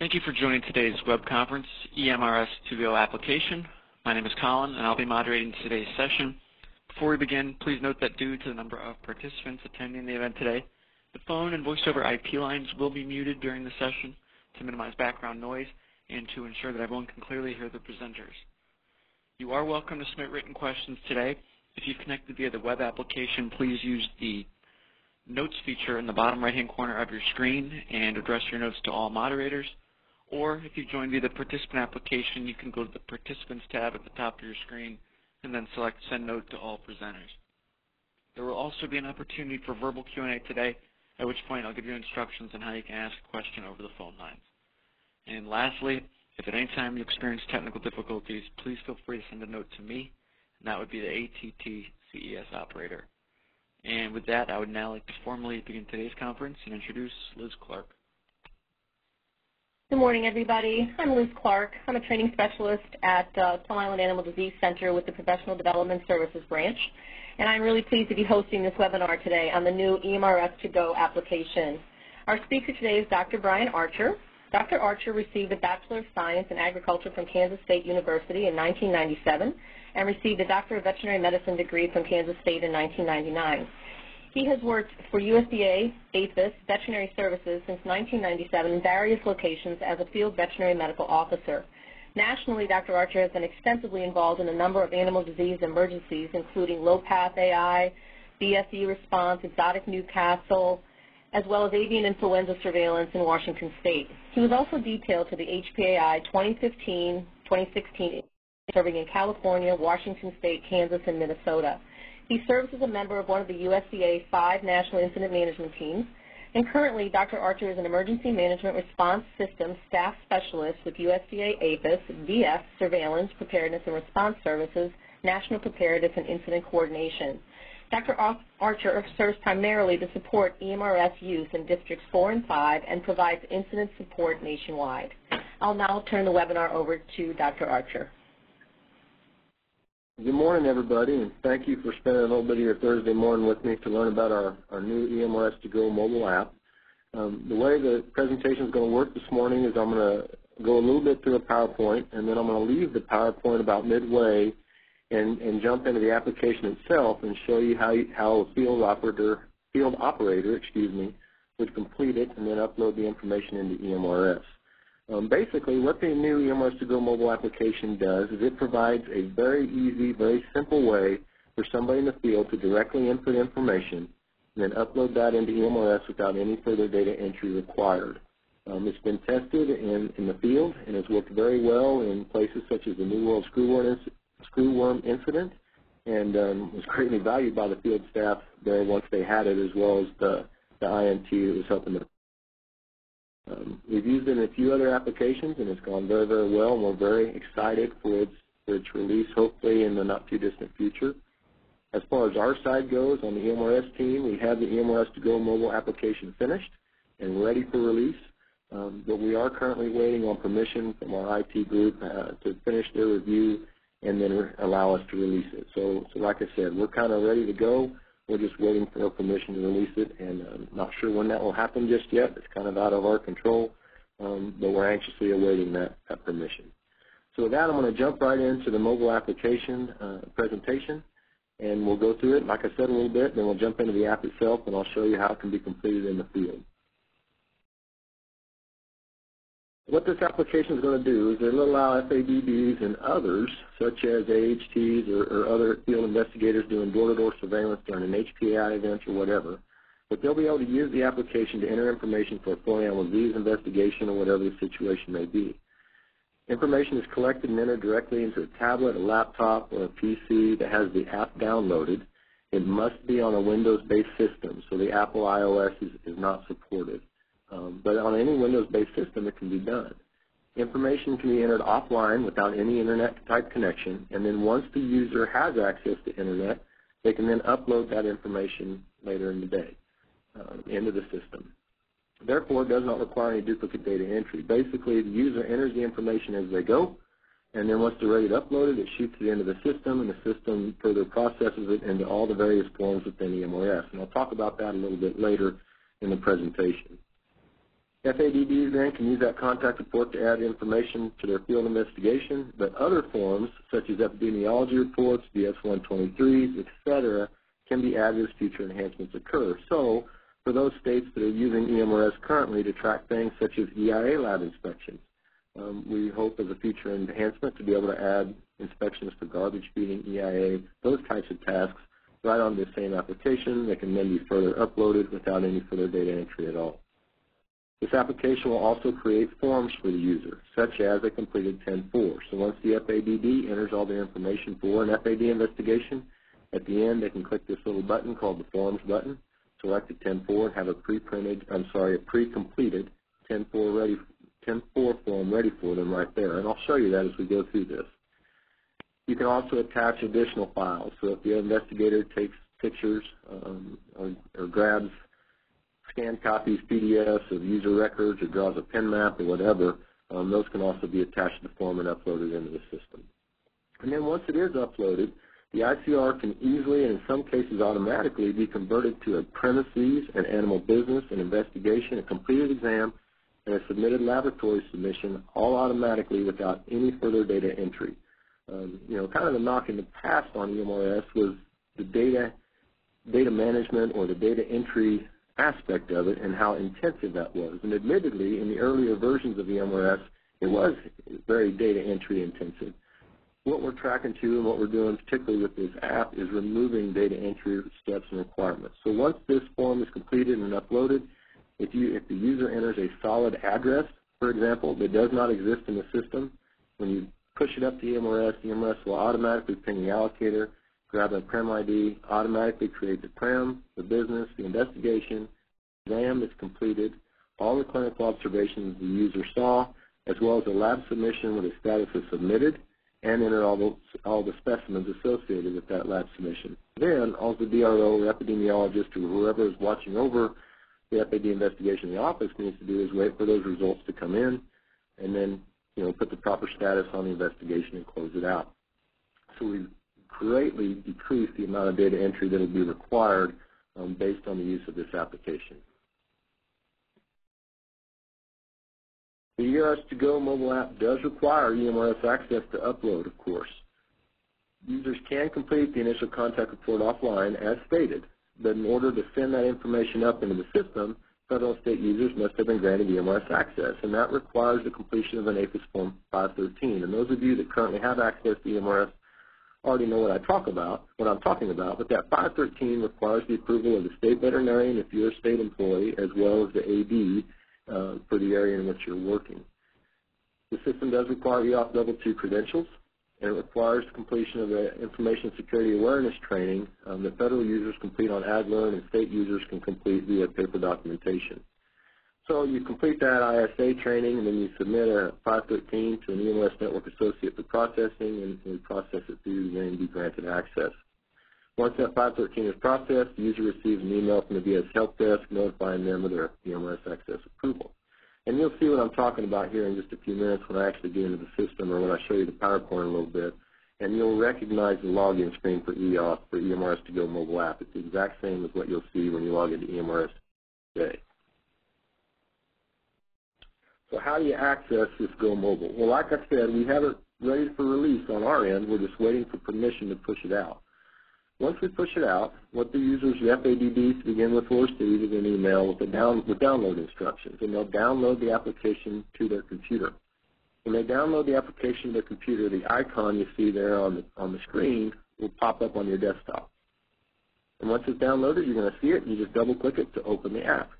Thank you for joining today's web conference, EMRS to Go application. My name is Colin, and I'll be moderating today's session. Before we begin, please note that due to the number of participants attending the event today, the phone and voice over IP lines will be muted during the session to minimize background noise and to ensure that everyone can clearly hear the presenters. You are welcome to submit written questions today. If you've connected via the web application, please use the notes feature in the bottom right-hand corner of your screen and address your notes to all moderators. Or if you join via the participant application, you can go to the participants tab at the top of your screen and then select send note to all presenters. There will also be an opportunity for verbal Q&A today, at which point I'll give you instructions on how you can ask a question over the phone lines. And lastly, if at any time you experience technical difficulties, please feel free to send a note to me, and that would be the ATT CES operator. And with that, I would now like to formally begin today's conference and introduce Liz Clark. Good morning, everybody. I'm Liz Clark. I'm a training specialist at uh, Plum Island Animal Disease Center with the Professional Development Services Branch, and I'm really pleased to be hosting this webinar today on the new EMRS to Go application. Our speaker today is Dr. Brian Archer. Dr. Archer received a Bachelor of Science in Agriculture from Kansas State University in 1997 and received a Doctor of Veterinary Medicine degree from Kansas State in 1999. He has worked for USDA, APHIS, Veterinary Services since 1997 in various locations as a field veterinary medical officer. Nationally, Dr. Archer has been extensively involved in a number of animal disease emergencies, including low-path AI, BSE response, exotic Newcastle, as well as avian influenza surveillance in Washington state. He was also detailed to the HPAI 2015-2016 serving in California, Washington state, Kansas, and Minnesota. He serves as a member of one of the USDA five national incident management teams. And currently, Dr. Archer is an emergency management response system staff specialist with USDA APHIS, VS, Surveillance, Preparedness and Response Services, National Preparedness and Incident Coordination. Dr. Archer serves primarily to support EMRS use in Districts 4 and 5 and provides incident support nationwide. I'll now turn the webinar over to Dr. Archer. Good morning, everybody, and thank you for spending a little bit of your Thursday morning with me to learn about our, our new EMRS to Go mobile app. Um, the way the presentation is going to work this morning is I'm going to go a little bit through a PowerPoint, and then I'm going to leave the PowerPoint about midway and, and jump into the application itself and show you how, you, how a field operator, field operator, excuse me, would complete it and then upload the information into EMRS. Um, basically, what the new EMRS to Go mobile application does is it provides a very easy, very simple way for somebody in the field to directly input information and then upload that into EMRS without any further data entry required. Um, it's been tested in, in the field and has worked very well in places such as the New World Screwworm, Screwworm Incident and um, was greatly valued by the field staff there once they had it as well as the, the IMT that was helping them um, we've used it in a few other applications, and it's gone very, very well, and we're very excited for its, for its release, hopefully in the not-too-distant future. As far as our side goes, on the EMRS team, we have the EMRS to Go mobile application finished and ready for release, um, but we are currently waiting on permission from our IT group uh, to finish their review and then allow us to release it. So, so like I said, we're kind of ready to go. We're just waiting for permission to release it, and I'm not sure when that will happen just yet. It's kind of out of our control, um, but we're anxiously awaiting that, that permission. So with that, I'm going to jump right into the mobile application uh, presentation, and we'll go through it, like I said, a little bit, then we'll jump into the app itself, and I'll show you how it can be completed in the field. What this application is going to do is it will allow FADDs and others, such as AHTs or, or other field investigators doing door-to-door -door surveillance during an HPAI event or whatever, but they'll be able to use the application to enter information for a animal disease investigation or whatever the situation may be. Information is collected and entered directly into a tablet, a laptop, or a PC that has the app downloaded. It must be on a Windows-based system, so the Apple iOS is, is not supported. Um, but on any Windows-based system, it can be done. Information can be entered offline without any internet-type connection, and then once the user has access to internet, they can then upload that information later in the day uh, into the system. Therefore, it does not require any duplicate data entry. Basically, the user enters the information as they go, and then once they're ready to upload it, it shoots it into the system, and the system further processes it into all the various forms within EMRS. And I'll talk about that a little bit later in the presentation. FADDs then can use that contact report to add information to their field investigation, but other forms, such as epidemiology reports, DS-123s, etc., can be added as future enhancements occur. So, for those states that are using EMRS currently to track things such as EIA lab inspections, um, we hope as a future enhancement to be able to add inspections for garbage feeding, EIA, those types of tasks right on the same application that can then be further uploaded without any further data entry at all. This application will also create forms for the user, such as a completed 10-4. So once the FADD enters all the information for an FAD investigation, at the end they can click this little button called the Forms button, select a 10-4, and have a pre-printed, I'm sorry, a pre-completed 10-4 ready, 10-4 form ready for them right there. And I'll show you that as we go through this. You can also attach additional files. So if the investigator takes pictures um, or, or grabs scanned copies, PDFs of user records, or draws a pen map or whatever, um, those can also be attached to the form and uploaded into the system. And then once it is uploaded, the ICR can easily and in some cases automatically be converted to a premises, an animal business, an investigation, a completed exam, and a submitted laboratory submission all automatically without any further data entry. Um, you know, kind of the knock in the past on EMRS was the data data management or the data entry aspect of it and how intensive that was. And admittedly, in the earlier versions of the EMRS, it was very data entry intensive. What we're tracking to and what we're doing, particularly with this app, is removing data entry steps and requirements. So once this form is completed and uploaded, if, you, if the user enters a solid address, for example, that does not exist in the system, when you push it up to EMRS, EMRS will automatically ping the allocator grab a prem ID, automatically create the prem, the business, the investigation, exam is completed, all the clinical observations the user saw, as well as a lab submission with a status of submitted, and enter all the, all the specimens associated with that lab submission. Then, all the DRO or epidemiologist or whoever is watching over the FAD investigation in the office needs to do is wait for those results to come in, and then you know put the proper status on the investigation and close it out. So we greatly decrease the amount of data entry that will be required um, based on the use of this application. The EMRS2Go mobile app does require EMRS access to upload, of course. Users can complete the initial contact report offline as stated, but in order to send that information up into the system, federal and state users must have been granted EMRS access, and that requires the completion of an APHIS Form 513. And those of you that currently have access to EMRS already know what I talk about, what I'm talking about, but that 513 requires the approval of the state veterinarian if you're a state employee, as well as the AD uh, for the area in which you're working. The system does require eAuth Level 2 credentials, and it requires the completion of the information security awareness training um, that federal users complete on AgLearn and state users can complete via paper documentation. So you complete that ISA training, and then you submit a 513 to an EMRS Network Associate for processing, and we process it through then be granted access. Once that 513 is processed, the user receives an email from the VS Help Desk notifying them of their EMRS access approval. And you'll see what I'm talking about here in just a few minutes when I actually get into the system or when I show you the PowerPoint a little bit. And you'll recognize the login screen for eAuth, for EMRS to go mobile app. It's the exact same as what you'll see when you log into EMRS today. So how do you access this Go Mobile? Well, like I said, we have it ready for release on our end. We're just waiting for permission to push it out. Once we push it out, what the users, the FADDs to begin with will receive is an email with the, down, with download instructions, and they'll download the application to their computer. When they download the application to their computer, the icon you see there on the, on the screen will pop up on your desktop. And once it's downloaded, you're going to see it, and you just double click it to open the app.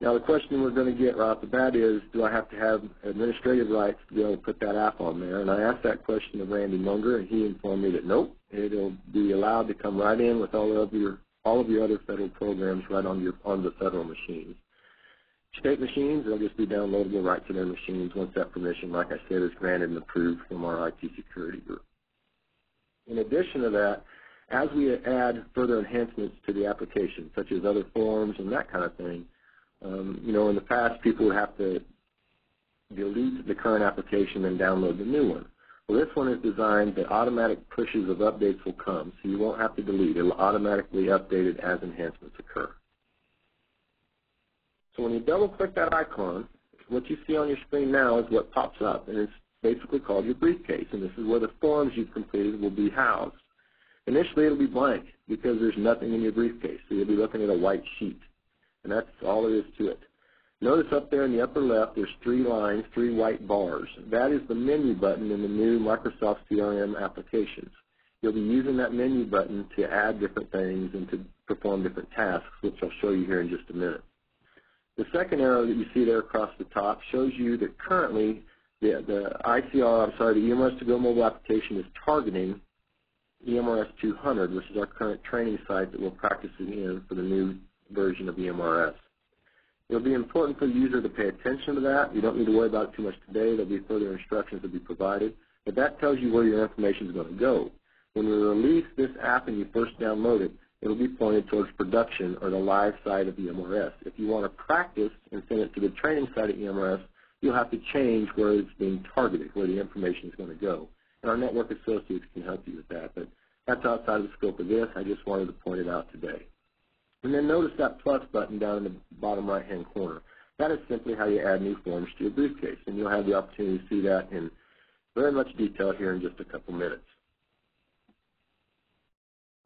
Now the question we're going to get right off the bat is, do I have to have administrative rights to be able to put that app on there? And I asked that question of Randy Munger, and he informed me that nope, it'll be allowed to come right in with all of your all of your other federal programs right on your on the federal machines. State machines, they'll just be downloadable right to their machines once that permission, like I said, is granted and approved from our IT security group. In addition to that, as we add further enhancements to the application, such as other forms and that kind of thing, um, you know, in the past, people would have to delete the current application and download the new one. Well, this one is designed that automatic pushes of updates will come, so you won't have to delete. It will automatically update it as enhancements occur. So when you double click that icon, what you see on your screen now is what pops up, and it's basically called your briefcase, and this is where the forms you've completed will be housed. Initially, it'll be blank because there's nothing in your briefcase, so you'll be looking at a white sheet, and that's all there is to it. Notice up there in the upper left, there's three lines, three white bars. That is the menu button in the new Microsoft CRM applications. You'll be using that menu button to add different things and to perform different tasks, which I'll show you here in just a minute. The second arrow that you see there across the top shows you that currently the, the ICR, I'm sorry, the EMRS to go mobile application is targeting EMRS 200, which is our current training site that we're practicing in for the new version of EMRS. It'll be important for the user to pay attention to that. You don't need to worry about it too much today. There'll be further instructions that will be provided. But that tells you where your information is going to go. When we release this app and you first download it, it'll be pointed towards production or the live side of EMRS. If you want to practice and send it to the training side of EMRS, you'll have to change where it's being targeted, where the information is going to go. And our network associates can help you with that. But that's outside of the scope of this. I just wanted to point it out today. And then notice that plus button down in the bottom right-hand corner. That is simply how you add new forms to your briefcase, and you'll have the opportunity to see that in very much detail here in just a couple minutes.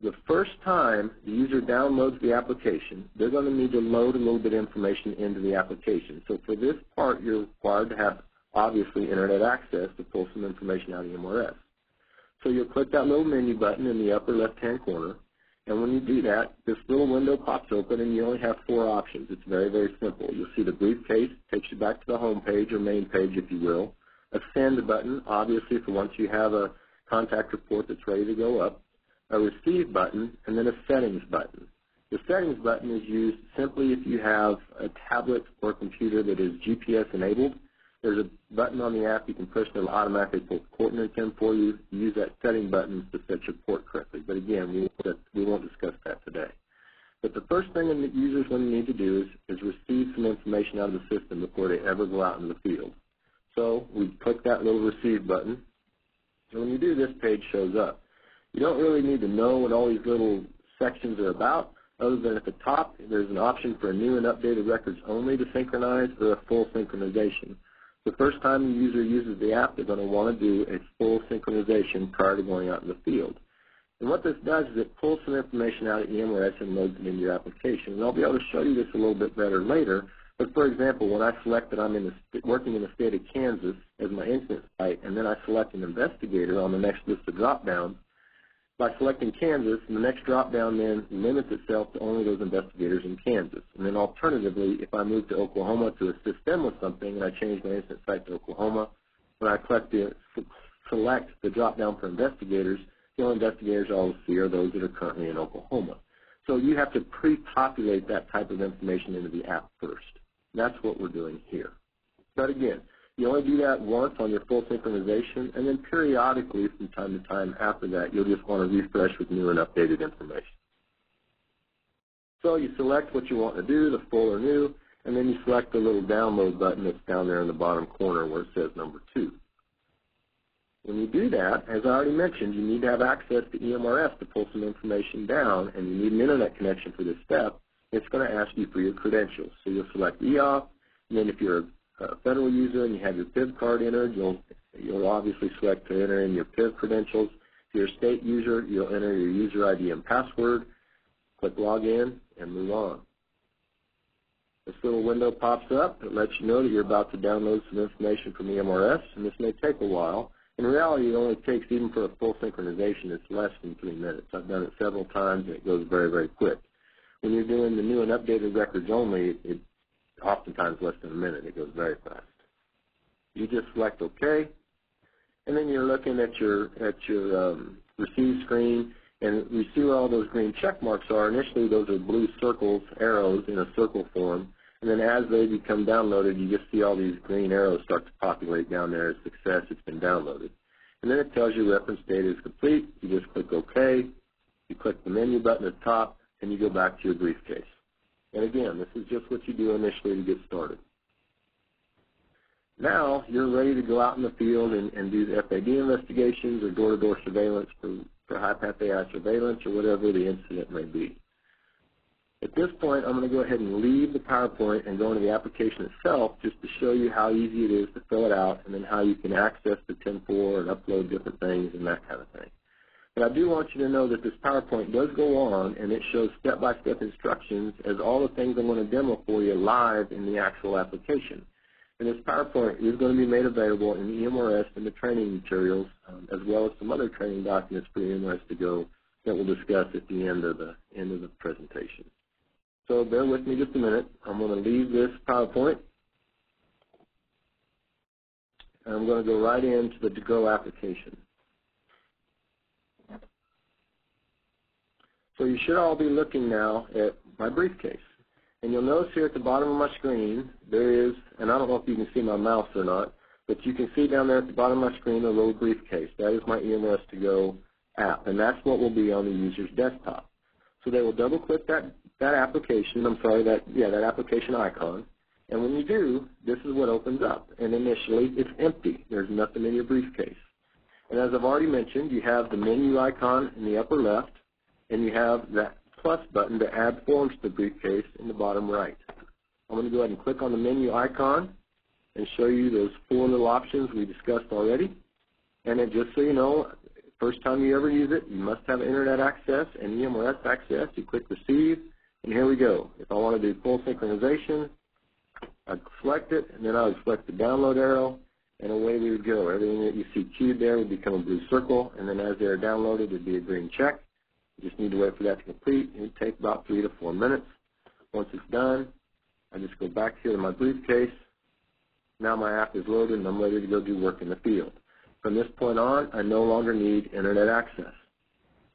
The first time the user downloads the application, they're going to need to load a little bit of information into the application. So for this part, you're required to have, obviously, Internet access to pull some information out of EMRS. So you'll click that little menu button in the upper left-hand corner, and when you do that, this little window pops open and you only have four options. It's very, very simple. You'll see the briefcase, takes you back to the home page or main page, if you will. A send button, obviously for once you have a contact report that's ready to go up. A receive button, and then a settings button. The settings button is used simply if you have a tablet or computer that is GPS enabled there's a button on the app you can push that will automatically pull coordinates in for you. Use that setting button to set your port correctly. But again, we won't, we won't discuss that today. But the first thing that users to need to do is, is receive some information out of the system before they ever go out in the field. So we click that little receive button. And when you do, this page shows up. You don't really need to know what all these little sections are about, other than at the top, there's an option for a new and updated records only to synchronize or a full synchronization. The first time the user uses the app, they're going to want to do a full synchronization prior to going out in the field. And what this does is it pulls some information out of EMRS and loads it into your application. And I'll be able to show you this a little bit better later. But for example, when I select that I'm in the, working in the state of Kansas as my incident site, and then I select an investigator on the next list of drop-downs, by selecting Kansas, the next drop-down then limits itself to only those investigators in Kansas. And then alternatively, if I move to Oklahoma to assist them with something and I change my incident site to Oklahoma, when I the, select the drop-down for investigators, the only investigators I'll see are those that are currently in Oklahoma. So you have to pre-populate that type of information into the app first. That's what we're doing here. But again, you only do that once on your full synchronization, and then periodically from time to time after that, you'll just want to refresh with new and updated information. So you select what you want to do, the full or new, and then you select the little download button that's down there in the bottom corner where it says number two. When you do that, as I already mentioned, you need to have access to EMRS to pull some information down, and you need an internet connection for this step. It's going to ask you for your credentials. So you'll select eAuth, and then if you're federal user and you have your PIV card entered, you'll, you'll obviously select to enter in your PIV credentials. If you're a state user, you'll enter your user ID and password, click login, and move on. This little window pops up. It lets you know that you're about to download some information from EMRS, and this may take a while. In reality, it only takes, even for a full synchronization, it's less than three minutes. I've done it several times, and it goes very, very quick. When you're doing the new and updated records only, it oftentimes less than a minute. It goes very fast. You just select OK, and then you're looking at your at your um, receive screen, and you see where all those green check marks are. Initially, those are blue circles, arrows in a circle form, and then as they become downloaded, you just see all these green arrows start to populate down there as success. It's been downloaded, and then it tells you reference data is complete. You just click OK. You click the menu button at the top, and you go back to your briefcase. And again, this is just what you do initially to get started. Now you're ready to go out in the field and, and do the FAD investigations or door-to-door -door surveillance for, for high path AI surveillance or whatever the incident may be. At this point, I'm going to go ahead and leave the PowerPoint and go into the application itself just to show you how easy it is to fill it out and then how you can access the 10.4 and upload different things and that kind of thing. But I do want you to know that this PowerPoint does go on and it shows step-by-step -step instructions as all the things I'm going to demo for you live in the actual application. And this PowerPoint is going to be made available in the EMRS and the training materials, um, as well as some other training documents for EMRS to go that we'll discuss at the end of the end of the presentation. So bear with me just a minute. I'm going to leave this PowerPoint. And I'm going to go right into the to-go application. So you should all be looking now at my briefcase. And you'll notice here at the bottom of my screen, there is, and I don't know if you can see my mouse or not, but you can see down there at the bottom of my screen a little briefcase. That is my EMRS to go app, and that's what will be on the user's desktop. So they will double click that, that application, I'm sorry, that, yeah, that application icon, and when you do, this is what opens up. And initially, it's empty. There's nothing in your briefcase. And as I've already mentioned, you have the menu icon in the upper left, and you have that plus button to add forms to the briefcase in the bottom right. I'm going to go ahead and click on the menu icon and show you those four little options we discussed already. And then just so you know, first time you ever use it, you must have internet access and EMRS access. You click receive, and here we go. If I want to do full synchronization, I'd select it, and then I would select the download arrow, and away we would go. Everything that you see queued there would become a blue circle, and then as they're downloaded, it would be a green check. You just need to wait for that to complete. It would take about three to four minutes. Once it's done, I just go back here to my briefcase. Now my app is loaded and I'm ready to go do work in the field. From this point on, I no longer need internet access.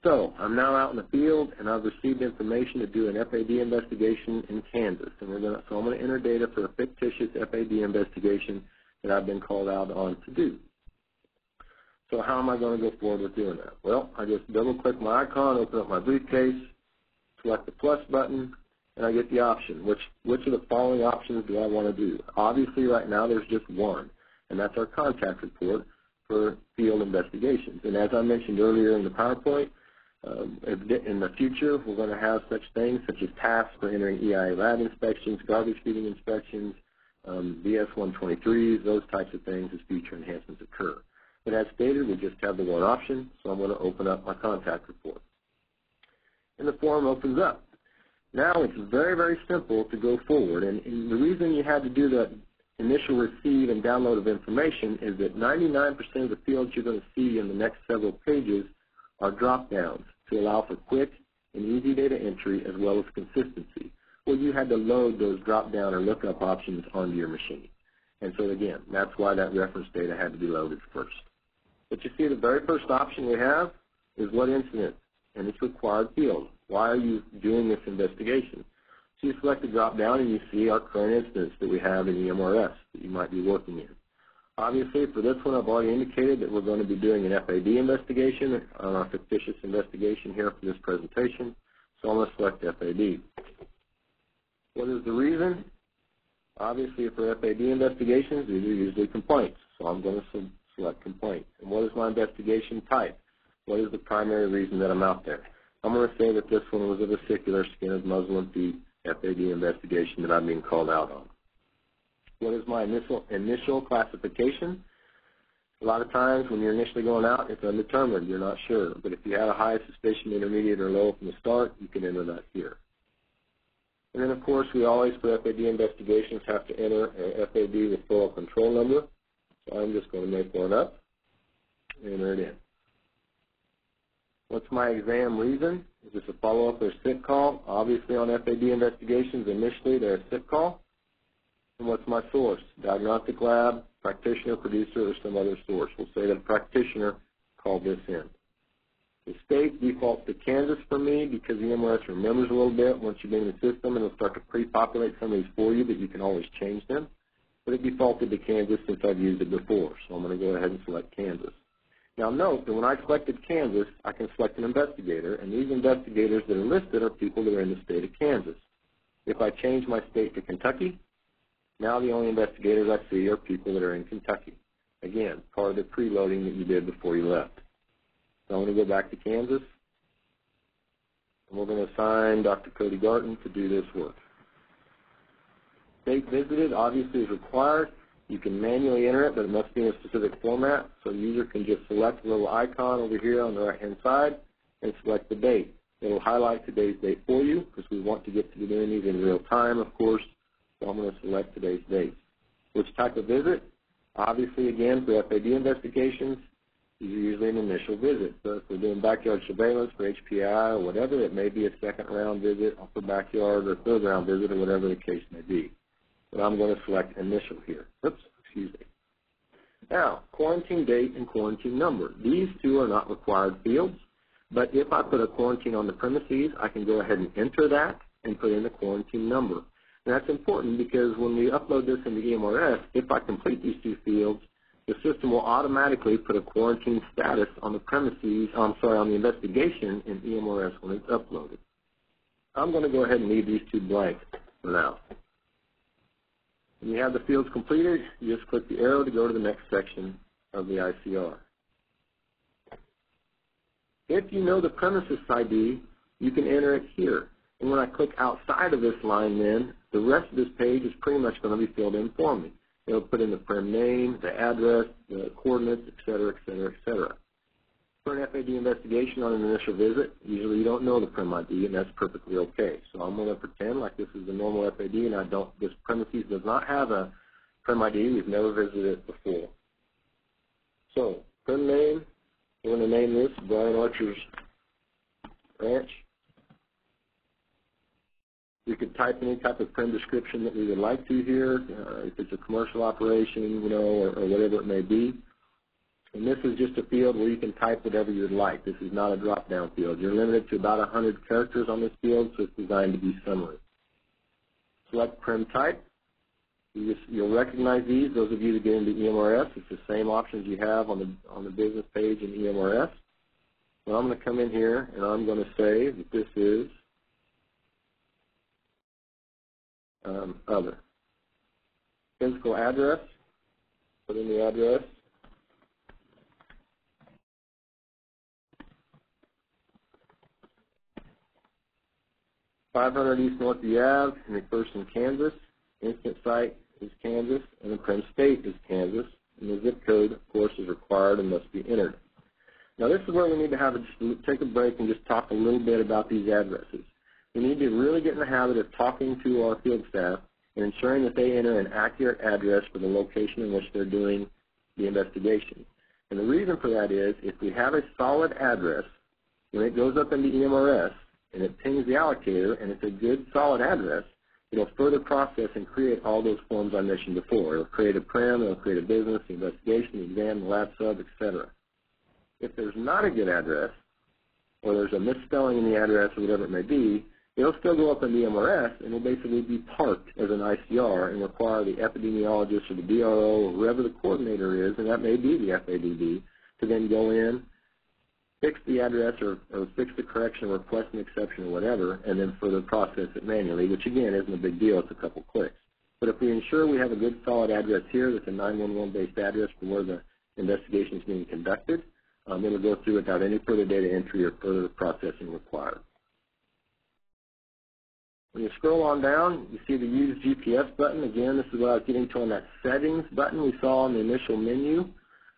So I'm now out in the field and I've received information to do an FAD investigation in Kansas. And we're going to, so I'm going to enter data for a fictitious FAD investigation that I've been called out on to do. So how am I going to go forward with doing that? Well, I just double click my icon, open up my briefcase, select the plus button, and I get the option. Which, which of the following options do I want to do? Obviously right now there's just one, and that's our contact report for field investigations. And as I mentioned earlier in the PowerPoint, um, in the future we're going to have such things such as tasks for entering EIA lab inspections, garbage feeding inspections, um, BS-123s, those types of things as future enhancements occur. But as stated, we just have the one option, so I'm going to open up my contact report. And the form opens up. Now it's very, very simple to go forward. And, and the reason you had to do the initial receive and download of information is that 99% of the fields you're going to see in the next several pages are drop-downs to allow for quick and easy data entry as well as consistency. Well, you had to load those drop-down or lookup options onto your machine. And so again, that's why that reference data had to be loaded first. But you see the very first option we have is what incident, and it's required field. Why are you doing this investigation? So you select the drop down and you see our current instance that we have in EMRS that you might be working in. Obviously, for this one, I've already indicated that we're going to be doing an FAD investigation, uh, on our fictitious investigation here for this presentation. So I'm going to select FAD. What is the reason? Obviously, for FAD investigations, these are usually complaints. So I'm going to select complaint. And what is my investigation type? What is the primary reason that I'm out there? I'm going to say that this one was a vesicular skin of muzzle and feet FAD investigation that I'm being called out on. What is my initial, initial classification? A lot of times when you're initially going out, it's undetermined. You're not sure. But if you have a high suspicion, intermediate, or low from the start, you can enter that here. And then, of course, we always, for FAD investigations, have to enter a FAD referral control number. So I'm just going to make one up, enter it in. What's my exam reason? Is this a follow-up or sick call? Obviously on FAD investigations, initially they're a sick call. And what's my source? Diagnostic lab, practitioner, producer, or some other source. We'll say that practitioner called this in. The state defaults to Kansas for me because EMRS remembers a little bit once you've been in the system and it'll start to pre-populate some of these for you, but you can always change them but it defaulted to Kansas since I've used it before. So I'm going to go ahead and select Kansas. Now note that when I selected Kansas, I can select an investigator, and these investigators that are listed are people that are in the state of Kansas. If I change my state to Kentucky, now the only investigators I see are people that are in Kentucky. Again, part of the preloading that you did before you left. So I'm going to go back to Kansas. and we're going to assign Dr. Cody Garton to do this work. Date visited obviously is required. You can manually enter it, but it must be in a specific format. So the user can just select the little icon over here on the right-hand side and select the date. It will highlight today's date for you because we want to get to doing these in real time, of course. So I'm going to select today's date. Which type of visit? Obviously, again, for FAD investigations, these are usually an initial visit. So if we're doing backyard surveillance for HPI or whatever, it may be a second round visit for backyard or third round visit or whatever the case may be. I'm going to select initial here. Oops, excuse me. Now, quarantine date and quarantine number. These two are not required fields, but if I put a quarantine on the premises, I can go ahead and enter that and put in the quarantine number. And that's important because when we upload this into EMRS, if I complete these two fields, the system will automatically put a quarantine status on the premises, I'm sorry, on the investigation in EMRS when it's uploaded. I'm going to go ahead and leave these two blank for now. When you have the fields completed, you just click the arrow to go to the next section of the ICR. If you know the premises ID, you can enter it here. And when I click outside of this line then, the rest of this page is pretty much going to be filled in for me. It'll put in the prem name, the address, the coordinates, et cetera, et cetera, et cetera. For an FAD investigation on an initial visit, usually you don't know the prem ID, and that's perfectly okay. So I'm going to pretend like this is a normal FAD, and I don't. This premises does not have a prem ID. We've never visited it before. So prem name, we're going to name this Brian Archer's Ranch. We could type any type of prem description that we would like to here, uh, if it's a commercial operation, you know, or, or whatever it may be. And this is just a field where you can type whatever you'd like. This is not a drop-down field. You're limited to about 100 characters on this field, so it's designed to be summary. Select prem type. You you'll recognize these. Those of you that get into EMRS, it's the same options you have on the on the business page in EMRS. Well, I'm going to come in here and I'm going to say that this is um, other. Physical address, put in the address. Five hundred East North Ave in McPherson, Kansas. Incident site is Kansas, and the prem state is Kansas, and the zip code, of course, is required and must be entered. Now, this is where we need to have a, just take a break and just talk a little bit about these addresses. We need to really get in the habit of talking to our field staff and ensuring that they enter an accurate address for the location in which they're doing the investigation. And the reason for that is if we have a solid address, when it goes up into EMRS and it pings the allocator and it's a good solid address, it'll further process and create all those forms I mentioned before. It'll create a prem, it'll create a business, the investigation, the exam, the lab sub, etc. If there's not a good address, or there's a misspelling in the address or whatever it may be, It'll still go up in the EMRS and will basically be parked as an ICR and require the epidemiologist or the DRO or whoever the coordinator is, and that may be the FADD, to then go in, fix the address or, or fix the correction, or request an exception or whatever, and then further process it manually, which again isn't a big deal. It's a couple clicks. But if we ensure we have a good solid address here that's a 911-based address for where the investigation is being conducted, um, it'll go through without any further data entry or further processing required. When you scroll on down, you see the Use GPS button. Again, this is what I was getting to on that Settings button we saw on the initial menu.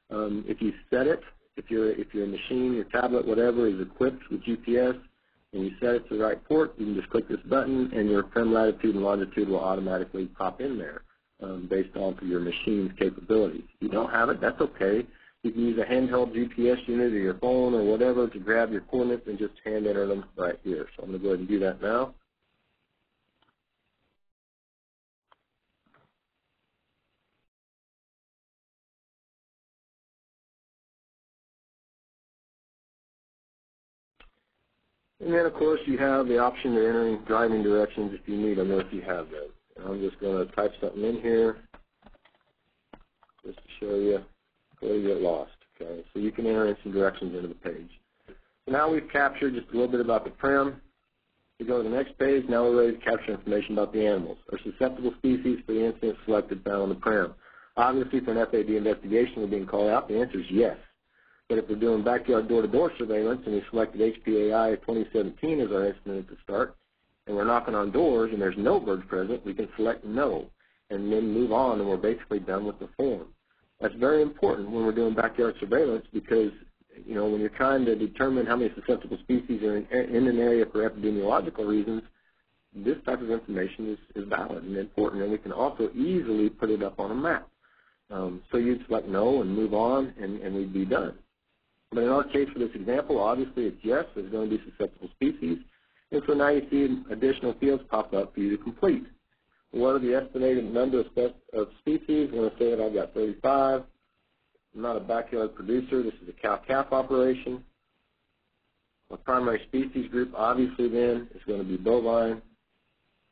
Um, if you set it, if, your if your machine, your tablet, whatever, is equipped with GPS, and you set it to the right port, you can just click this button, and your prem latitude and longitude will automatically pop in there um, based on your machine's capabilities. If you don't have it, that's okay. You can use a handheld GPS unit or your phone or whatever to grab your coordinates and just hand enter them right here. So I'm going to go ahead and do that now. And then, of course, you have the option of entering driving directions if you need them or if you have them. And I'm just going to type something in here just to show you where you get lost. Okay, so you can enter in some directions into the page. So now we've captured just a little bit about the prem. We go to the next page. Now we're ready to capture information about the animals. Are susceptible species for the incident selected found on the prem? Obviously, for an FAD investigation we're being called out, the answer is yes. But if we're doing backyard door-to-door surveillance and we selected HPAI 2017 as our estimate at the start, and we're knocking on doors and there's no birds present, we can select no and then move on and we're basically done with the form. That's very important when we're doing backyard surveillance because you know when you're trying to determine how many susceptible species are in, in an area for epidemiological reasons, this type of information is, is valid and important, and we can also easily put it up on a map. Um, so you'd select no and move on, and, and we'd be done. But in our case for this example, obviously it's yes, there's going to be susceptible species. And so now you see additional fields pop up for you to complete. What are the estimated number of, species? I'm going to say that I've got 35. I'm not a backyard producer. This is a cow-calf operation. My primary species group, obviously then, is going to be bovine.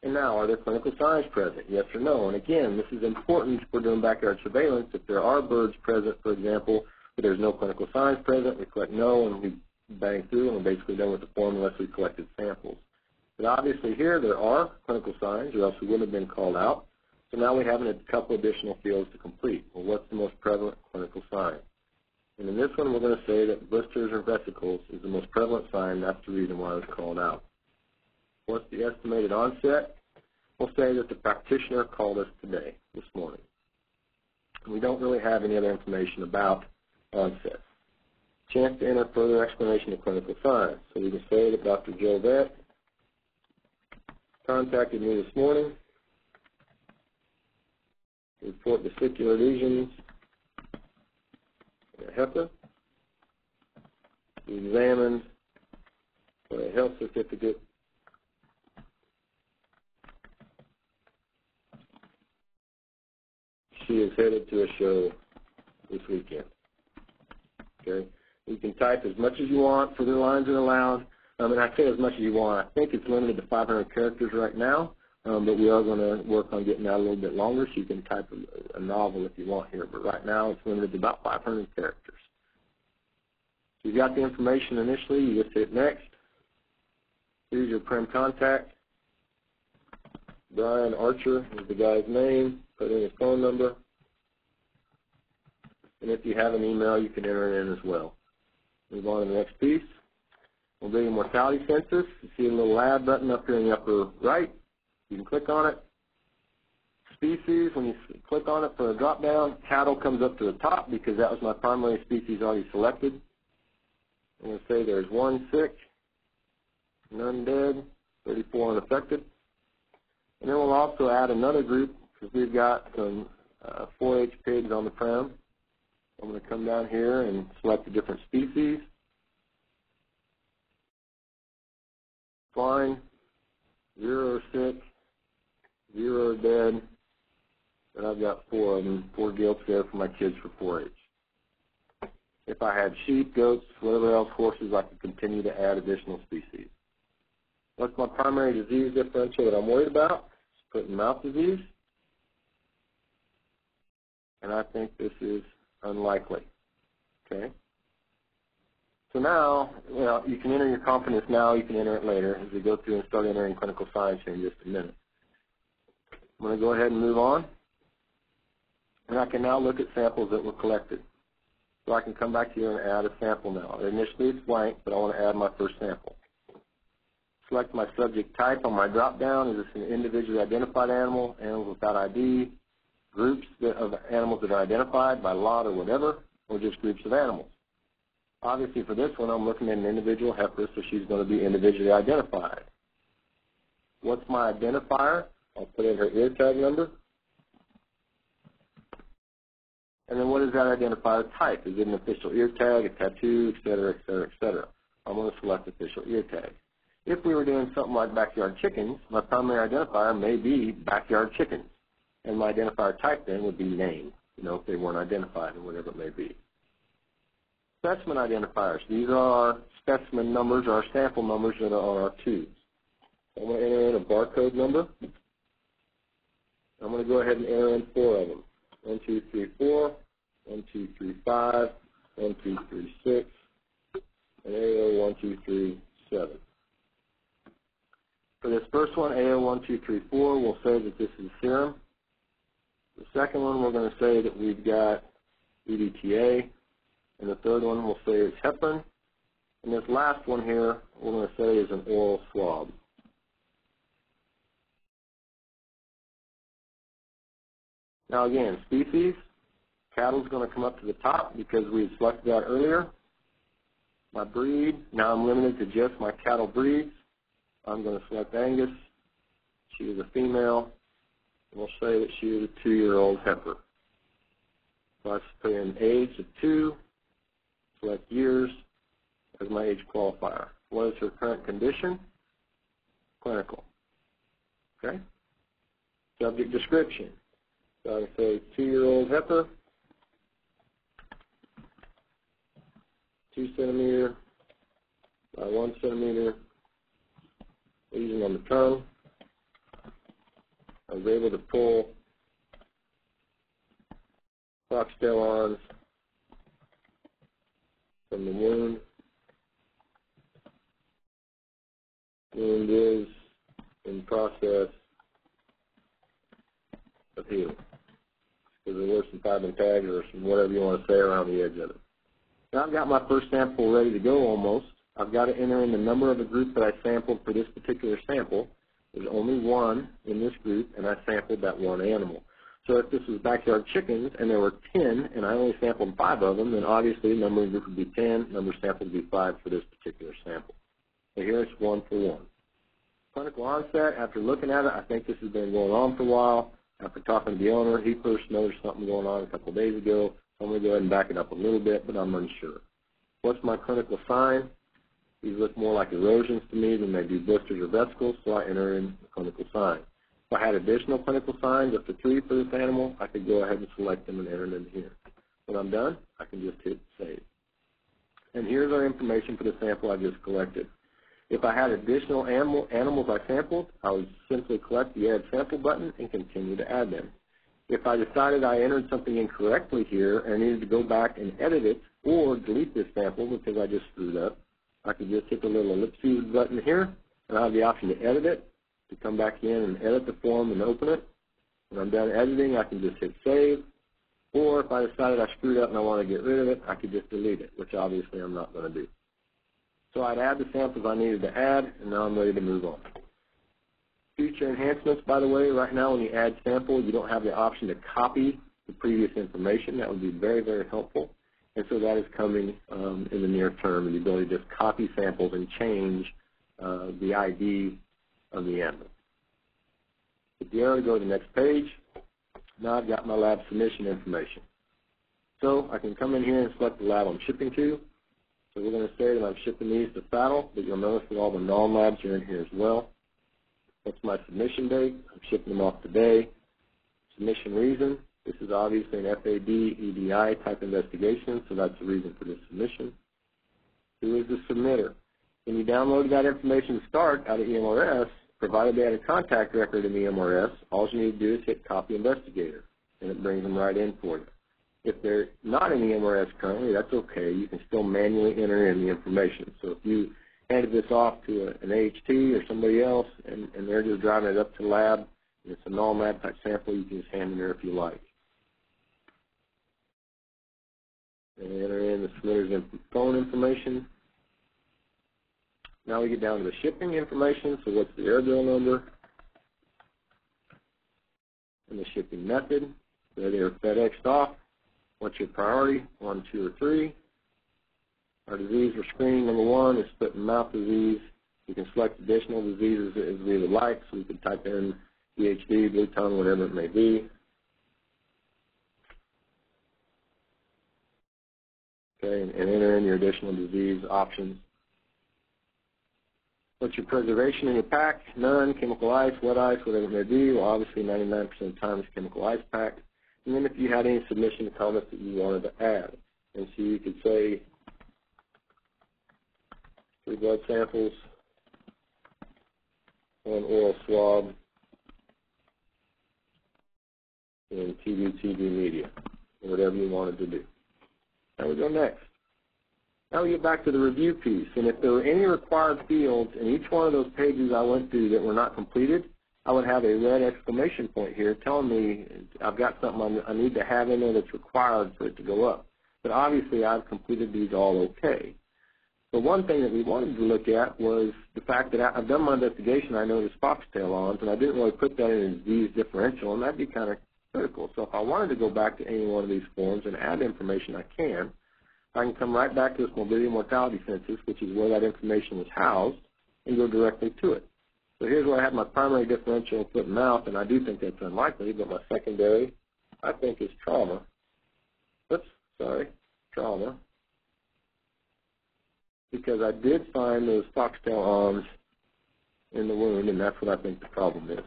And now, are there clinical signs present? Yes or no? And again, this is important for doing backyard surveillance. If there are birds present, for example, there's no clinical signs present, we collect no and we bang through and we're basically done with the form unless we collected samples. But obviously here there are clinical signs or else we wouldn't have been called out. So now we have a couple additional fields to complete. Well, what's the most prevalent clinical sign? And in this one we're going to say that blisters or vesicles is the most prevalent sign. That's the reason why it was called out. What's the estimated onset? We'll say that the practitioner called us today, this morning. We don't really have any other information about onset. Chance to enter further explanation of clinical signs. So we can say that Dr. Joe Vett contacted me this morning to report vesicular lesions in a heifer. He examined for a health certificate she is headed to a show this weekend. Okay? You can type as much as you want for the lines are allowed. Um, and I say as much as you want. I think it's limited to 500 characters right now, um, but we are going to work on getting that a little bit longer so you can type a, a novel if you want here. But right now it's limited to about 500 characters. So you got the information initially. You just hit next. Here's your prem contact. Brian Archer is the guy's name. Put in his phone number. And if you have an email, you can enter it in as well. Move on to the next piece. We'll do mortality census. You see a little lab button up here in the upper right. You can click on it. Species, when you click on it for a drop down, cattle comes up to the top because that was my primary species already selected. I'm going to say there's one sick, none dead, 34 unaffected. And then we'll also add another group because we've got some uh, 4-H pigs on the prem. I'm going to come down here and select a different species. fine, zero sick, zero dead, and I've got four of them, four gilts there for my kids for 4-H. If I had sheep, goats, whatever else, horses, I could continue to add additional species. What's my primary disease differential that I'm worried about? It's and mouth disease. And I think this is unlikely. Okay? So now, you, know, you can enter your confidence now, you can enter it later as we go through and start entering clinical science here in just a minute. I'm going to go ahead and move on. And I can now look at samples that were collected. So I can come back here and add a sample now. Initially it's blank, but I want to add my first sample. Select my subject type on my drop-down. Is this an individually identified animal, animals without ID, groups of animals that are identified by lot or whatever, or just groups of animals? Obviously, for this one, I'm looking at an individual heifer, so she's going to be individually identified. What's my identifier? I'll put in her ear tag number. And then what is that identifier type? Is it an official ear tag, a tattoo, et cetera, et cetera, et cetera? I'm going to select official ear tag. If we were doing something like backyard chickens, my primary identifier may be backyard chickens. And my identifier type then would be name, you know, if they weren't identified or whatever it may be specimen identifiers. These are specimen numbers, our sample numbers that are on our tubes. I'm going to enter in a barcode number. I'm going to go ahead and enter in four of them. One, two, three, four. One, two, three, five. One, two, three, six. And AO1237. For this first one, AO1234, we'll say that this is serum. The second one, we're going to say that we've got EDTA. and the third one we'll say is heparin. And this last one here, we're going to say is an oral swab. Now again, species, cattle's going to come up to the top because we selected that earlier. My breed, now I'm limited to just my cattle breeds. I'm going to select Angus. She is a female. We'll say that she is a two-year-old heifer. I put in age of two, select years as my age qualifier. What is her current condition? Clinical. Okay? Subject description. So I say two-year-old heifer, two centimeter by one centimeter, lesion on the tongue. I was able to pull Foxtail from the wound. Wound is in process of healing. Because there were some fibrin tags or some whatever you want to say around the edge of it. Now I've got my first sample ready to go almost. I've got to enter in the number of the group that I sampled for this particular sample. There's only one in this group, and I sampled that one animal. So if this was backyard chickens and there were 10 and I only sampled 5 of them, then obviously the number group would be 10, number sampled would be 5 for this particular sample. So here it's one for one. Clinical onset, after looking at it, I think this has been going on for a while. After talking to the owner, he first noticed something going on a couple of days ago. So I'm going to go ahead and back it up a little bit, but I'm unsure. What's my clinical sign? These look more like erosions to me than they do blisters or vesicles, so I enter in the clinical sign. If I had additional clinical signs, up to three for this animal, I could go ahead and select them and enter them in here. When I'm done, I can just hit save. And here's our information for the sample I just collected. If I had additional animal, animals I sampled, I would simply collect the Add Sample button and continue to add them. If I decided I entered something incorrectly here and needed to go back and edit it or delete this sample because I just screwed up, I could just hit the little ellipses button here and I have the option to edit it to come back in and edit the form and open it. When I'm done editing, I can just hit save. Or if I decided I screwed up and I want to get rid of it, I could just delete it, which obviously I'm not going to do. So I'd add the samples I needed to add, and now I'm ready to move on. Future enhancements, by the way, right now when you add sample, you don't have the option to copy the previous information. That would be very, very helpful. And so that is coming um, in the near term, the ability to just copy samples and change uh, the ID of the animal. If you to go to the next page. Now I've got my lab submission information. So I can come in here and select the lab I'm shipping to. So we're going to say that I'm shipping these to FADDL, but you'll notice that all the NAHLN labs are in here as well. What's my submission date? I'm shipping them off today. Submission reason. This is obviously an FAD, EDI type investigation, so that's the reason for this submission. Who is the submitter? When you download that information to start out of EMRS, Provided they had a contact record in EMRS, all you need to do is hit Copy Investigator, and it brings them right in for you. If they're not in EMRS currently, that's okay. You can still manually enter in the information. So if you handed this off to an AHT or somebody else, and, and they're just driving it up to lab, and it's a NAHLN lab type sample, you can just hand it there if you like. And enter in the submitter's phone information, now we get down to the shipping information. So what's the air bill number? And the shipping method. Whether they're FedExed off. What's your priority? One, two, or three. Our disease for screening number one is foot and mouth disease. We can select additional diseases as we would like, so we can type in PhD, blue tongue, whatever it may be. Okay, and enter in your additional disease options. What's your preservation in your pack? None. Chemical ice, wet ice, whatever it may be. Well, obviously 99% of the time it's chemical ice pack. And then if you had any submission comments that you wanted to add. And so you could say three blood samples, one oral swab, and TB media, whatever you wanted to do. Now we go next. Now we get back to the review piece, and if there were any required fields in each one of those pages I went through that were not completed, I would have a red exclamation point here telling me I've got something I need to have in there that's required for it to go up. but obviously I've completed these all okay. The one thing that we wanted to look at was the fact that I've done my investigation. I noticed foxtail awns, and I didn't really put that in a disease differential, and that'd be kind of critical. So if I wanted to go back to any one of these forms and add information, I can. I can come right back to this morbidity and mortality census, which is where that information was housed, and go directly to it. So here's where I have my primary differential foot and mouth, and I do think that's unlikely, but my secondary, I think, is trauma. Oops, sorry, trauma. Because I did find those foxtail awns in the wound, and that's what I think the problem is.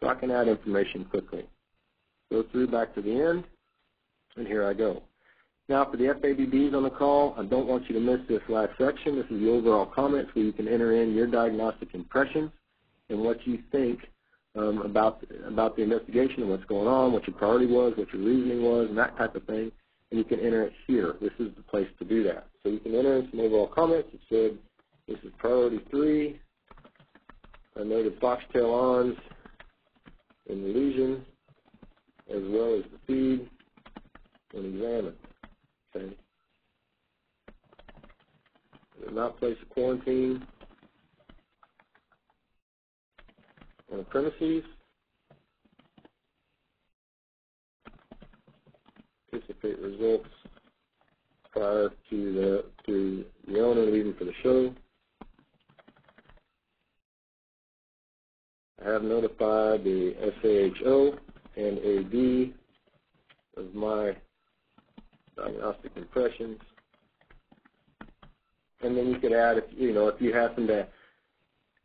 So I can add information quickly. Go through back to the end, and here I go. Now for the FADDs on the call, I don't want you to miss this last section. This is the overall comments where you can enter in your diagnostic impressions and what you think um, about about the investigation and what's going on, what your priority was, what your reasoning was, and that type of thing. And you can enter it here. This is the place to do that. So you can enter in some overall comments. It said this is priority three. I noted foxtail awns in the lesion as well as the feed when examined. Okay. Did not place a quarantine on the premises. Anticipate results prior to the to the owner leaving for the show. I have notified the SAHO and AD of my diagnostic impressions. And then you could add, if you know, if you happen to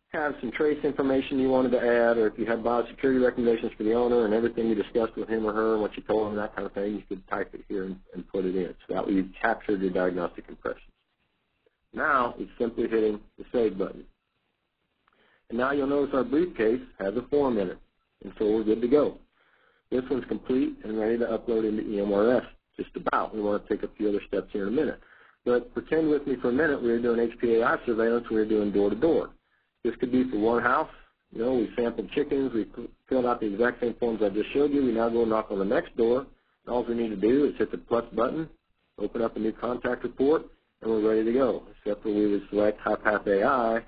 have some trace information you wanted to add, or if you had biosecurity recommendations for the owner and everything you discussed with him or her and what you told him, that kind of thing, you could type it here and, and put it in. So that way you've captured your diagnostic impressions. Now it's simply hitting the Save button. And now you'll notice our briefcase has a form in it, and so we're good to go. This one's complete and ready to upload into EMRS, just about. We want to take a few other steps here in a minute. But pretend with me for a minute we were doing HPAI surveillance, we were doing door-to-door. -door. This could be for one house. You know, we sampled chickens, we filled out the exact same forms I just showed you. We now go knock on the next door. And all we need to do is hit the plus button, open up a new contact report, and we're ready to go. Except for we would select HiPath AI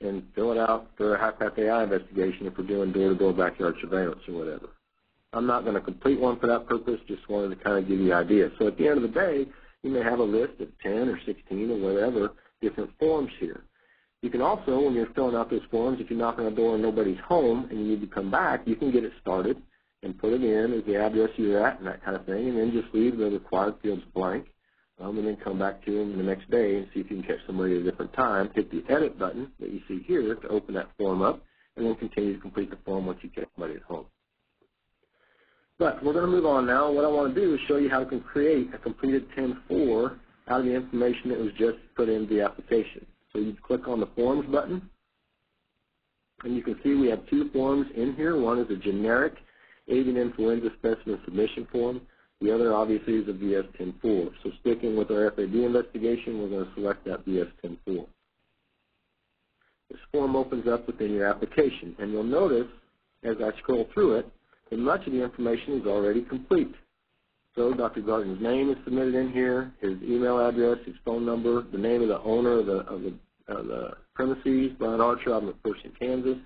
and fill it out for a HiPath AI investigation if we're doing door-to-door -door backyard surveillance or whatever. I'm not going to complete one for that purpose, just wanted to kind of give you an idea. So at the end of the day, you may have a list of 10 or 16 or whatever different forms here. You can also, when you're filling out those forms, if you knock on a door and nobody's home and you need to come back, you can get it started and put it in as the address you're at and that kind of thing, and then just leave the required fields blank, um, and then come back to them the next day and see if you can catch somebody at a different time. Hit the edit button that you see here to open that form up, and then continue to complete the form once you catch somebody at home. But we're going to move on now. What I want to do is show you how to create a completed 10-4 out of the information that was just put into the application. So you click on the Forms button, and you can see we have two forms in here. One is a generic avian influenza specimen submission form. The other, obviously, is a VS-10-4. So sticking with our FAD investigation, we're going to select that VS-10-4. This form opens up within your application, and you'll notice as I scroll through it that much of the information is already complete. So Dr. Garton's name is submitted in here, his email address, his phone number, the name of the owner of the, of the, of the premises, Brian Archer out in McPherson, Kansas.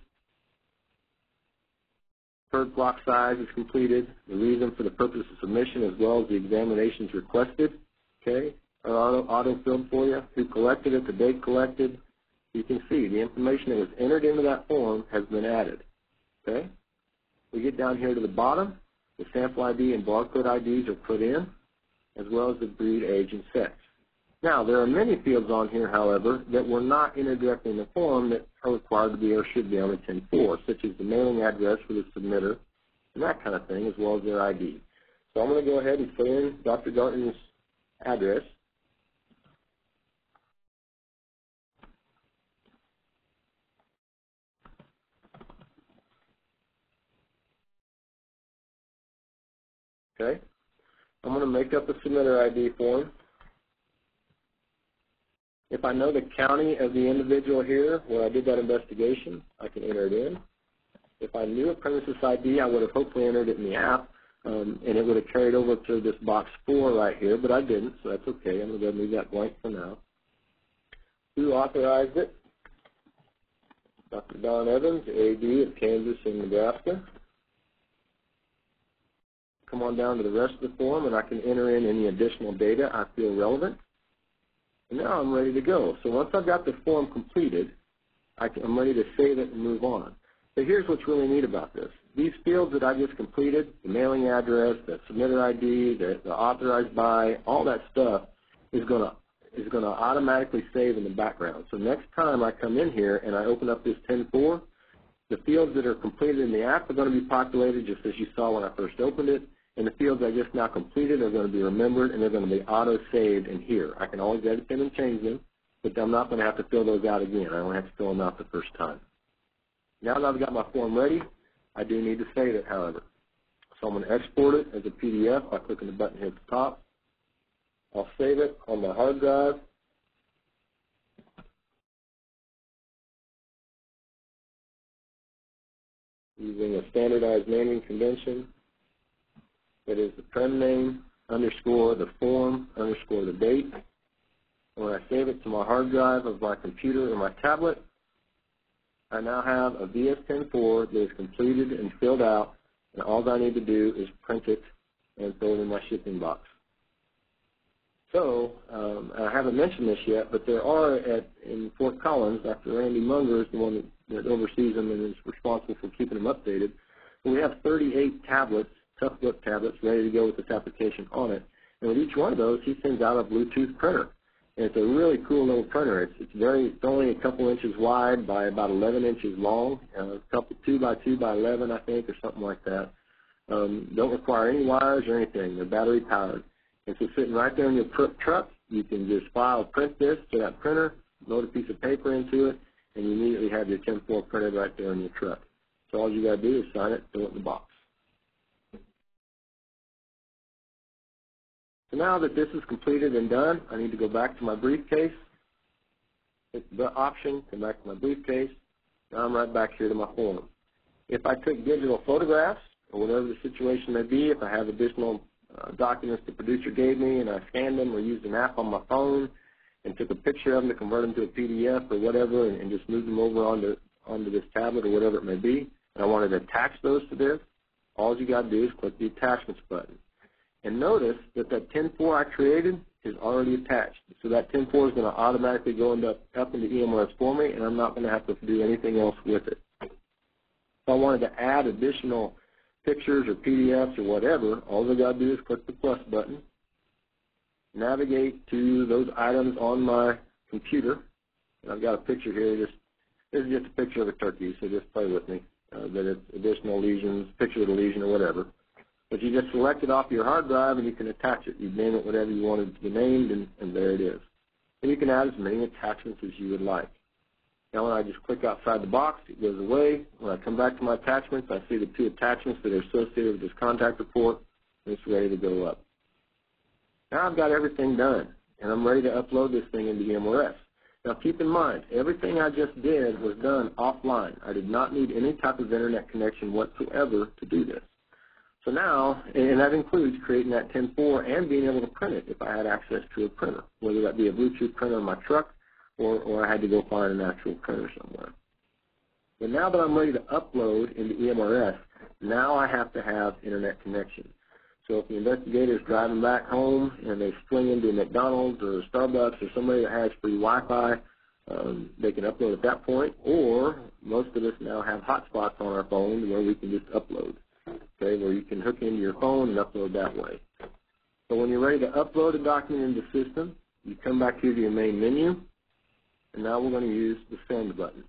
Third block size is completed, the reason for the purpose of submission as well as the examinations requested. Okay, our auto, auto filled for you, who collected it, the date collected. You can see the information that was entered into that form has been added. Okay. We get down here to the bottom, the sample ID and barcode IDs are put in, as well as the breed, age, and sex. Now, there are many fields on here, however, that were not entered directly in the form that are required to be or should be on the 10-4, such as the mailing address for the submitter and that kind of thing, as well as their ID. So I'm going to go ahead and put in Dr. Garton's address. Okay? I'm going to make up a submitter ID form. If I know the county of the individual here where I did that investigation, I can enter it in. If I knew a premises ID, I would have hopefully entered it in the app, um, and it would have carried over to this box 4 right here, but I didn't, so that's okay. I'm going to go leave that blank for now. Who authorized it? Dr. Don Evans, AD of Kansas and Nebraska. Come on down to the rest of the form, and I can enter in any additional data I feel relevant. Now I'm ready to go. So once I've got the form completed, I'm ready to save it and move on. But here's what's really neat about this. These fields that I just completed, the mailing address, the submitter ID, the, the authorized by, all that stuff is going to is going to automatically save in the background. So next time I come in here and I open up this 10.4, the fields that are completed in the app are going to be populated just as you saw when I first opened it, and the fields I just now completed are going to be remembered and they're going to be auto-saved in here. I can always edit them and change them, but I'm not going to have to fill those out again. I only have to fill them out the first time. Now that I've got my form ready, I do need to save it, however. So I'm going to export it as a PDF by clicking the button here at the top. I'll save it on my hard drive. Using a standardized naming convention that is the prem name underscore the form underscore the date. When I save it to my hard drive of my computer or my tablet, I now have a VS104 that is completed and filled out, and all I need to do is print it and throw it in my shipping box. So, um, I haven't mentioned this yet, but there are at in Fort Collins, Dr. Randy Munger is the one that, that oversees them and is responsible for keeping them updated. We have 38 tablets, Toughbook tablets, ready to go with this application on it. And with each one of those, he sends out a Bluetooth printer. And it's a really cool little printer. It's, it's very it's only a couple inches wide by about 11 inches long, uh, a couple two by two by 11, I think, or something like that. Um, don't require any wires or anything. They're battery powered. And so sitting right there in your pr- truck, you can just file print this to that printer, load a piece of paper into it, and you immediately have your 10-4 printed right there in your truck. So all you got to do is sign it, throw it in the box. So now that this is completed and done, I need to go back to my briefcase, hit the option, come back to my briefcase. Now I'm right back here to my form. If I took digital photographs, or whatever the situation may be, if I have additional uh, documents the producer gave me and I scanned them or used an app on my phone and took a picture of them to convert them to a PDF or whatever and, and just moved them over onto, onto this tablet or whatever it may be, and I wanted to attach those to this, all you got to do is click the attachments button. And notice that that 10.4 I created is already attached. So that 10.4 is going to automatically go into, up into EMRS for me, and I'm not going to have to do anything else with it. If I wanted to add additional pictures or PDFs or whatever, all I got to do is click the plus button, navigate to those items on my computer. And I've got a picture here. Just This is just a picture of a turkey, so just play with me. Uh, that it's additional lesions, picture of the lesion or whatever. But you just select it off your hard drive and you can attach it. You name it whatever you want it to be named, and, and there it is. And you can add as many attachments as you would like. Now when I just click outside the box, it goes away. When I come back to my attachments, I see the two attachments that are associated with this contact report, and it's ready to go up. Now I've got everything done, and I'm ready to upload this thing into EMRS. Now keep in mind, everything I just did was done offline. I did not need any type of internet connection whatsoever to do this. So now, and that includes creating that 10.4 and being able to print it if I had access to a printer, whether that be a Bluetooth printer in my truck or, or I had to go find an actual printer somewhere. But now that I'm ready to upload into EMRS, now I have to have internet connection. So if the investigator is driving back home and they swing into a McDonald's or a Starbucks or somebody that has free Wi-Fi, um, they can upload at that point, or most of us now have hotspots on our phone where we can just upload okay, where you can hook into your phone and upload that way. So when you're ready to upload a document into the system, you come back here to your main menu, and now we're going to use the Send button.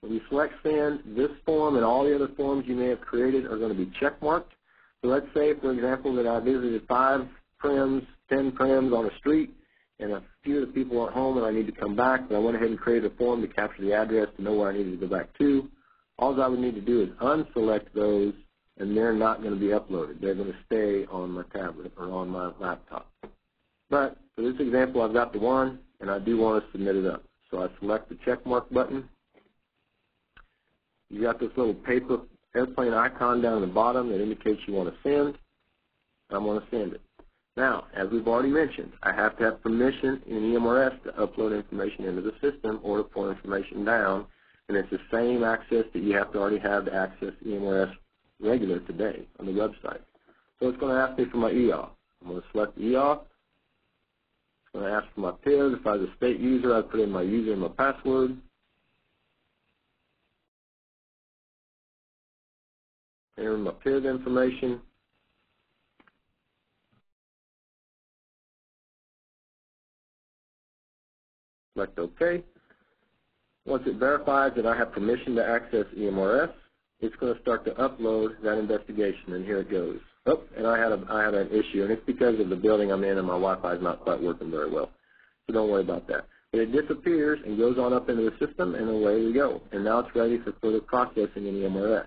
When you select Send, this form and all the other forms you may have created are going to be checkmarked. So let's say, for example, that I visited five prems, ten prems on a street, and a few of the people aren't home and I need to come back, but I went ahead and created a form to capture the address to know where I needed to go back to. All I would need to do is unselect those and they're not going to be uploaded. They're going to stay on my tablet or on my laptop. But for this example, I've got the one, and I do want to submit it up. So I select the check mark button. You got this little paper airplane icon down at the bottom that indicates you want to send. I'm going to send it. Now, as we've already mentioned, I have to have permission in EMRS to upload information into the system or to pull information down, and it's the same access that you have to already have to access EMRS regular today on the website. So it's going to ask me for my eAuth. I'm going to select eAuth. It's going to ask for my PIV. If I was a state user, I'd put in my user and my password. Enter my PIV information. Select OK. Once it verifies that I have permission to access EMRS, it's going to start to upload that investigation, and here it goes. Oh, and I had a I had an issue, and it's because of the building I'm in, and my Wi-Fi is not quite working very well. So don't worry about that. But it disappears and goes on up into the system, and away we go. And now it's ready for further processing in the EMRS.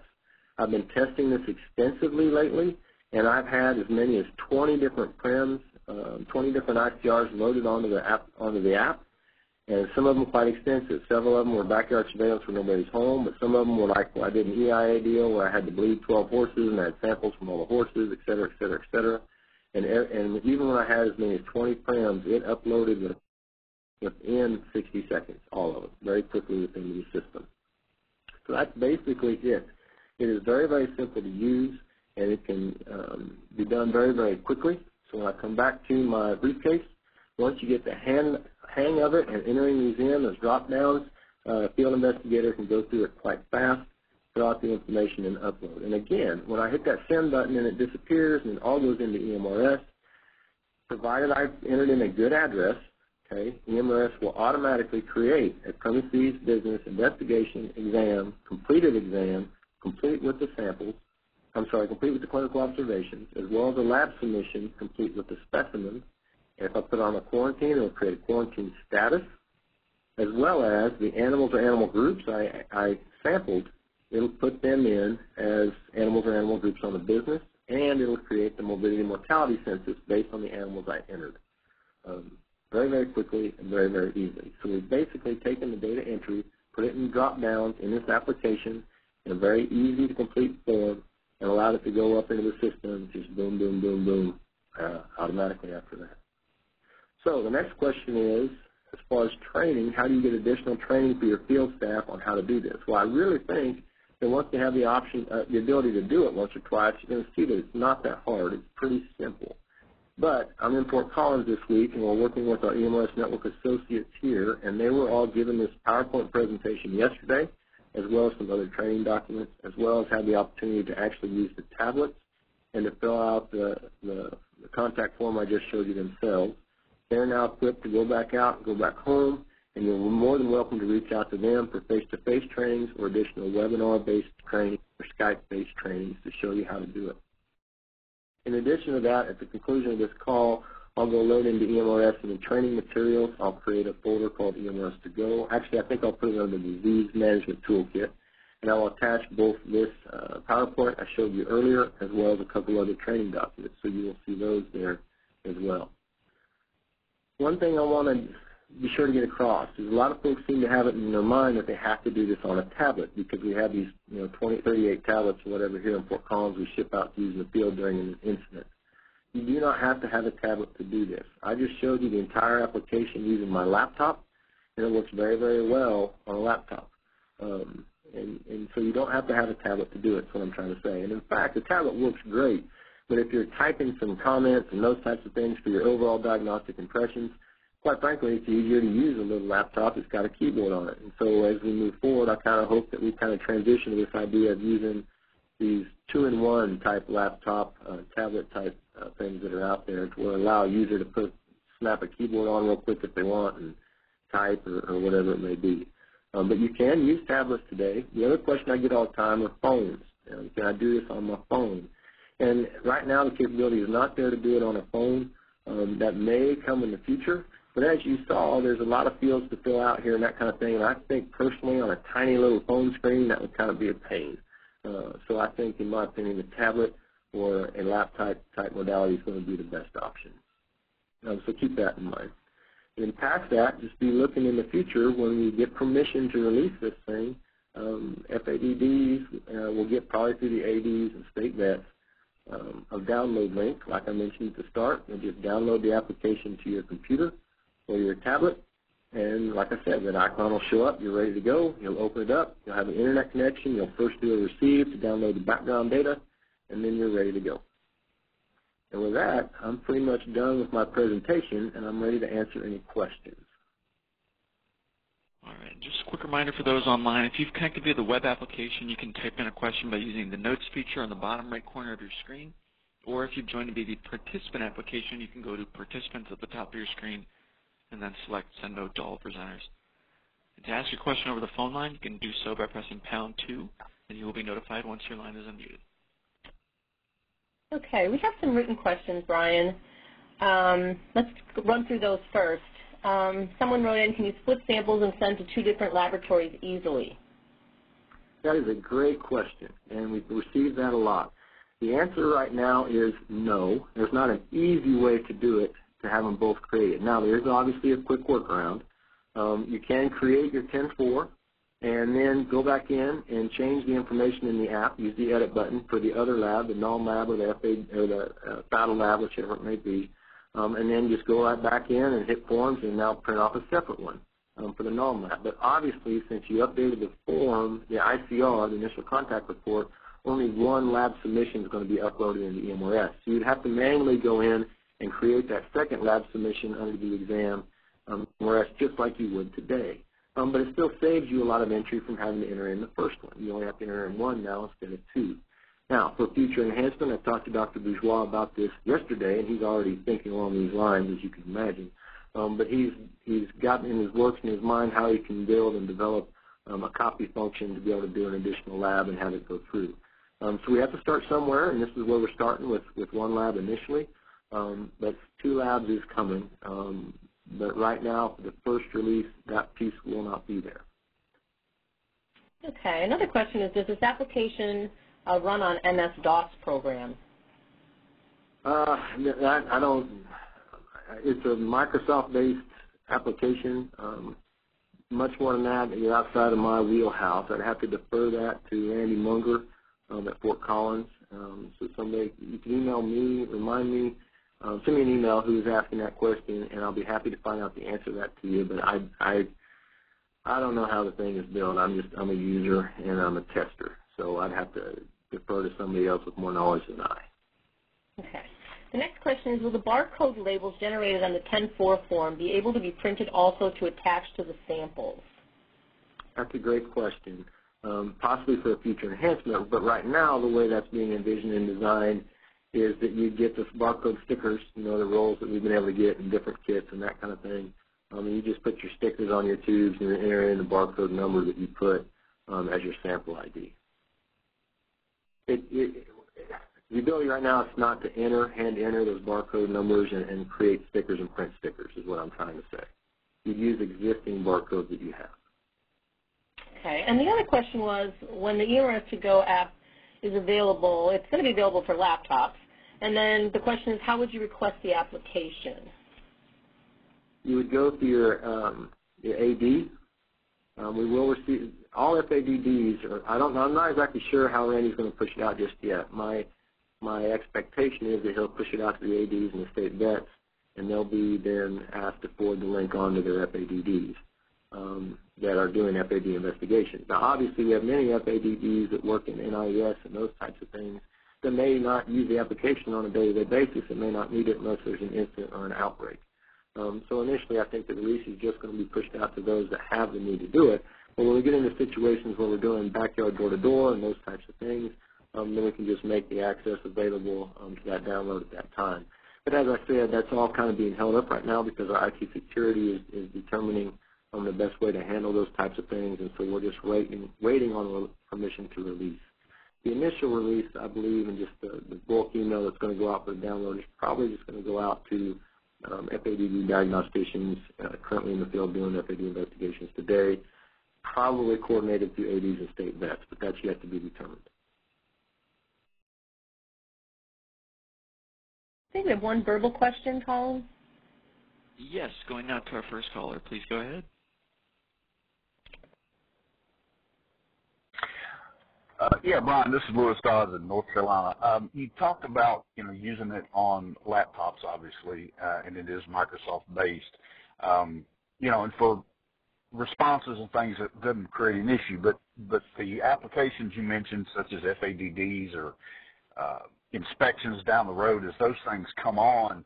I've been testing this extensively lately, and I've had as many as 20 different prems, um, 20 different ICRs loaded onto the app, onto the app, and some of them quite extensive. Several of them were backyard surveillance where nobody's home, but some of them were like well, I did an EIA deal where I had to bleed 12 horses and I had samples from all the horses, et cetera, et cetera, et cetera. And, and even when I had as many as 20 prems, it uploaded within 60 seconds, all of it, very quickly within the system. So that's basically it. It is very, very simple to use, and it can um, be done very, very quickly. So when I come back to my briefcase, once you get the hang, hang of it and entering these in as drop downs, uh, field investigator can go through it quite fast, fill out the information, and upload. And again, when I hit that send button and it disappears and it all goes into EMRS, provided I've entered in a good address, okay, EMRS will automatically create a premises business investigation exam, completed exam, complete with the samples, I'm sorry, complete with the clinical observations, as well as a lab submission complete with the specimens, if I put on a quarantine, it will create a quarantine status, as well as the animals or animal groups I, I sampled. It'll put them in as animals or animal groups on the business, and it'll create the morbidity and mortality census based on the animals I entered. Um, very, very quickly and very, very easily. So we've basically taken the data entry, put it in drop downs in this application in a very easy to complete form, and allowed it to go up into the system, just boom, boom, boom, boom, uh, automatically after that. So the next question is, as far as training, how do you get additional training for your field staff on how to do this? Well, I really think that once they have the option, uh, the ability to do it once or twice, you're going to see that it's not that hard. It's pretty simple. But I'm in Fort Collins this week, and we're working with our EMS network associates here, and they were all given this PowerPoint presentation yesterday, as well as some other training documents, as well as had the opportunity to actually use the tablets and to fill out the, the, the contact form I just showed you themselves. They're now equipped to go back out and go back home, and you're more than welcome to reach out to them for face-to-face trainings or additional webinar-based training or Skype-based trainings to show you how to do it. In addition to that, at the conclusion of this call, I'll go load into EMRS and the training materials. I'll create a folder called EMRS to go. Actually, I think I'll put it under the Disease Management Toolkit. And I will attach both this uh, PowerPoint I showed you earlier as well as a couple other training documents. So you will see those there as well one thing I want to be sure to get across is a lot of folks seem to have it in their mind that they have to do this on a tablet because we have these, you know, 20, 38 tablets or whatever here in Fort Collins we ship out to use in the field during an incident. You do not have to have a tablet to do this. I just showed you the entire application using my laptop, and it works very, very well on a laptop. Um, and, and so you don't have to have a tablet to do it, is what I'm trying to say. And in fact, the tablet works great but if you're typing some comments and those types of things for your overall diagnostic impressions, quite frankly, it's easier to use a little laptop that's got a keyboard on it. And so as we move forward, I kind of hope that we kind of transition to this idea of using these two-in-one type laptop, uh, tablet type uh, things that are out there to allow a user to put snap a keyboard on real quick if they want and type or, or whatever it may be. Um, but you can use tablets today. The other question I get all the time are phones. You know, can I do this on my phone? And right now the capability is not there to do it on a phone. Um, that may come in the future. But as you saw, there's a lot of fields to fill out here and that kind of thing. And I think personally on a tiny little phone screen, that would kind of be a pain. Uh, so I think, in my opinion, the tablet or a laptop type modality is going to be the best option. Um, so keep that in mind. And past that, just be looking in the future when we get permission to release this thing um, FADDs uh, will get probably through the ADs and state vets um, a download link, like I mentioned at the start, and just download the application to your computer or your tablet. And like I said, that icon will show up. You're ready to go. You'll open it up. You'll have an internet connection. You'll first do a receive to download the background data, and then you're ready to go. And with that, I'm pretty much done with my presentation, and I'm ready to answer any questions. All right, just a quick reminder for those online, if you've connected via the web application, you can type in a question by using the notes feature on the bottom right corner of your screen. Or if you've joined via the participant application, you can go to participants at the top of your screen and then select send note to all presenters. And to ask your question over the phone line, you can do so by pressing pound two, and you will be notified once your line is unmuted. Okay, we have some written questions, Brian. Um, let's run through those first. Um, someone wrote in, can you split samples and send to two different laboratories easily? That is a great question, and we've received that a lot. The answer right now is no. There's not an easy way to do it to have them both created. Now, there is obviously a quick workaround. Um, you can create your 10-4 and then go back in and change the information in the app. Use the edit button for the other lab, the NAHLN lab or the FA or the uh, FADDL lab, whichever it may be, um, and then just go right back in and hit forms and now print off a separate one um, for the NAHLN lab. But obviously, since you updated the form, the ICR, the initial contact report, only one lab submission is going to be uploaded into EMRS. So you'd have to manually go in and create that second lab submission under the exam, um, just like you would today. Um, but it still saves you a lot of entry from having to enter in the first one. You only have to enter in one now instead of two. Now, for future enhancement, I talked to Dr. Bourgeois about this yesterday, and he's already thinking along these lines, as you can imagine. Um, but he's he's gotten in his works in his mind how he can build and develop um, a copy function to be able to do an additional lab and have it go through. Um, so we have to start somewhere, and this is where we're starting with, with one lab initially. Um, but two labs is coming. Um, but right now, the first release, that piece will not be there. Okay. Another question is, does this application uh, run on MS-DOS program? Uh, I, I don't. It's a Microsoft-based application. Um, much more than that, you're outside of my wheelhouse. I'd have to defer that to Randy Munger um, at Fort Collins. Um, so somebody, you can email me, remind me um, send me an email who's asking that question, and I'll be happy to find out the answer to that to you. But I, I, I don't know how the thing is built. I'm just I'm a user and I'm a tester, so I'd have to defer to somebody else with more knowledge than I. Okay. The next question is, will the barcode labels generated on the 10-4 form be able to be printed also to attach to the samples? That's a great question. Um, possibly for a future enhancement, but right now the way that's being envisioned and designed is that you get the barcode stickers, you know, the rolls that we've been able to get in different kits and that kind of thing. Um, and you just put your stickers on your tubes and enter in the barcode number that you put um, as your sample ID. It, it, the ability right now is not to enter, hand enter those barcode numbers and, and create stickers and print stickers is what I'm trying to say. You use existing barcodes that you have. Okay. And the other question was, when the EMRS to Go app is available, it's going to be available for laptops, and then the question is, how would you request the application? You would go through your, um, your AD. Um, we will receive all FADDs. Or I don't. I'm not exactly sure how Randy's going to push it out just yet. My my expectation is that he'll push it out to the ADs and the state vets, and they'll be then asked to forward the link on to their FADDs um, that are doing FAD investigations. Now, obviously, we have many FADDs that work in NIES and those types of things that may not use the application on a day-to-day basis and may not need it unless there's an incident or an outbreak. Um, so initially, I think the release is just going to be pushed out to those that have the need to do it. But when we get into situations where we're doing backyard door-to-door and those types of things, um, then we can just make the access available um, to that download at that time. But as I said, that's all kind of being held up right now because our IT security is, is determining um, the best way to handle those types of things, and so we're just waiting, waiting on permission to release. The initial release, I believe, and just the, the bulk email that's going to go out for the download is probably just going to go out to um, FADD diagnosticians uh, currently in the field doing FAD investigations today, probably coordinated through ADs and state vets, but that's yet to be determined. I think we have one verbal question, Colin. Yes, going out to our first caller. Please go ahead. Uh, yeah, Brian, this is Lewis Dodds in North Carolina. Um, you talked about you know using it on laptops, obviously, uh, and it is Microsoft based. Um, you know, and for responses and things that doesn't create an issue, but but the applications you mentioned, such as FADDs or uh, inspections down the road, as those things come on,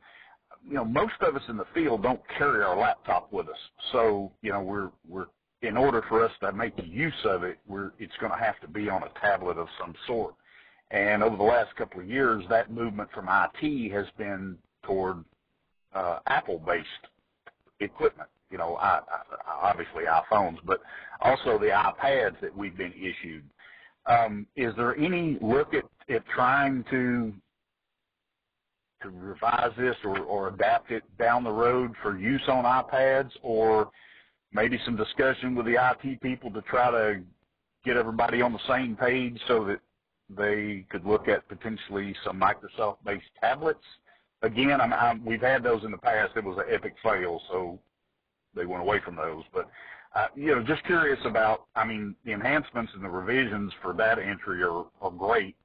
you know, most of us in the field don't carry our laptop with us. So, you know, we're we're in order for us to make use of it, we're it's going to have to be on a tablet of some sort. And over the last couple of years, that movement from IT has been toward uh, Apple-based equipment. You know, I, I, obviously iPhones, but also the iPads that we've been issued. Um, is there any look at, at trying to to revise this or, or adapt it down the road for use on iPads or maybe some discussion with the IT people to try to get everybody on the same page so that they could look at potentially some Microsoft-based tablets. Again, I'm, I'm, we've had those in the past. It was an epic fail, so they went away from those. But uh, you know, just curious about. I mean, the enhancements and the revisions for data entry are, are great,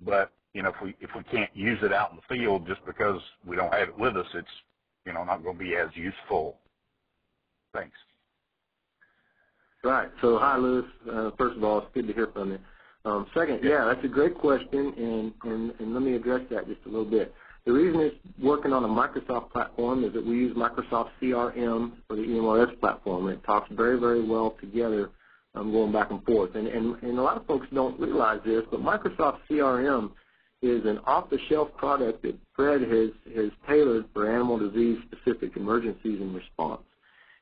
but you know, if we if we can't use it out in the field just because we don't have it with us, it's you know not going to be as useful. Thanks. Right. So hi, Lewis. Uh, first of all, it's good to hear from you. Um, second, yeah, that's a great question, and, and, and let me address that just a little bit. The reason it's working on a Microsoft platform is that we use Microsoft CRM for the EMRS platform, it talks very, very well together um, going back and forth. And, and, and a lot of folks don't realize this, but Microsoft CRM is an off-the-shelf product that Fred has, has tailored for animal disease-specific emergencies and response.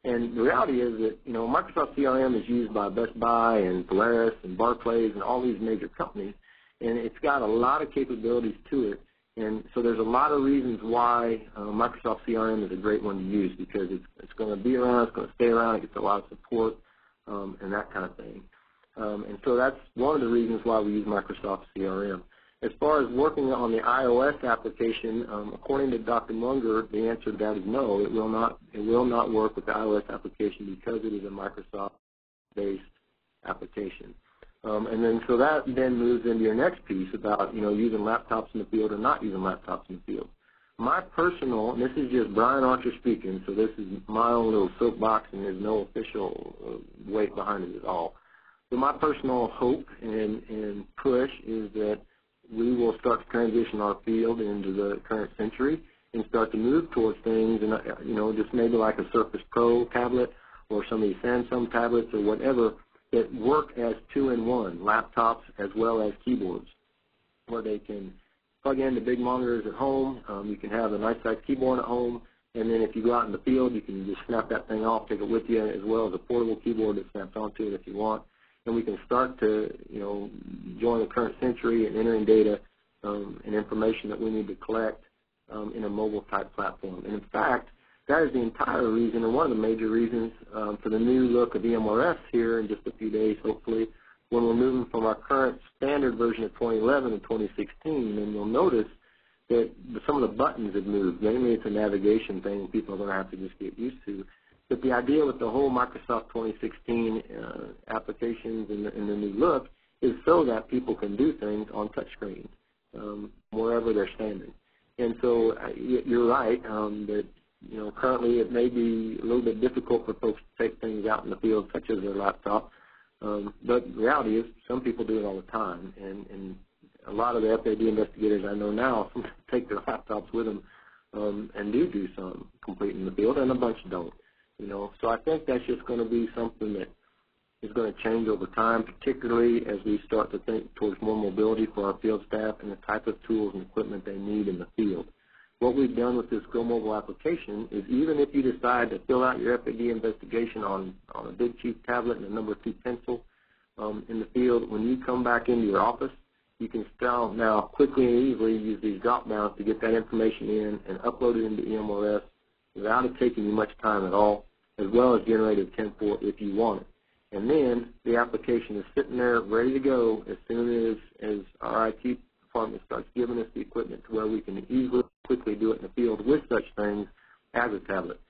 And the reality is that, you know, Microsoft CRM is used by Best Buy and Polaris and Barclays and all these major companies, and it's got a lot of capabilities to it. And so there's a lot of reasons why uh, Microsoft CRM is a great one to use because it's, it's going to be around, it's going to stay around, it gets a lot of support, um, and that kind of thing. Um, and so that's one of the reasons why we use Microsoft CRM. As far as working on the iOS application, um, according to Dr. Munger, the answer to that is no. It will not. It will not work with the iOS application because it is a Microsoft-based application. Um, and then so that then moves into your next piece about you know using laptops in the field or not using laptops in the field. My personal, and this is just Brian Archer speaking, so this is my own little soapbox, and there's no official uh, weight behind it at all. But my personal hope and, and push is that we will start to transition our field into the current century and start to move towards things, and uh, you know, just maybe like a Surface Pro tablet or some of these Samsung tablets or whatever that work as two-in-one, laptops as well as keyboards, where they can plug into big monitors at home. Um, you can have a nice-sized keyboard at home, and then if you go out in the field, you can just snap that thing off, take it with you, as well as a portable keyboard that snaps onto it if you want and we can start to, you know, join the current century and entering data um, and information that we need to collect um, in a mobile type platform. And in fact, that is the entire reason and one of the major reasons um, for the new look of EMRS here in just a few days, hopefully, when we're moving from our current standard version of 2011 to 2016. And you'll notice that some of the buttons have moved. Mainly it's a navigation thing people are going to have to just get used to. But the idea with the whole Microsoft 2016 uh, applications and the, and the, new look is so that people can do things on touchscreens um, wherever they're standing. And so uh, you're right um, that you know currently it may be a little bit difficult for folks to take things out in the field, such as their laptop. Um, but the reality is some people do it all the time, and, and a lot of the FAD investigators I know now take their laptops with them um, and do do some complete in the field, and a bunch don't. You know, so I think that's just going to be something that is going to change over time, particularly as we start to think towards more mobility for our field staff and the type of tools and equipment they need in the field. What we've done with this Go Mobile application is even if you decide to fill out your FAD investigation on, on a Big Chief tablet and a number two pencil um, in the field, when you come back into your office, you can still now quickly and easily use these drop downs to get that information in and upload it into EMRS without it taking you much time at all as well as generated 10.4 if you want it. And then the application is sitting there ready to go as soon as, as our IT department starts giving us the equipment to where we can easily, quickly do it in the field with such things as a tablet.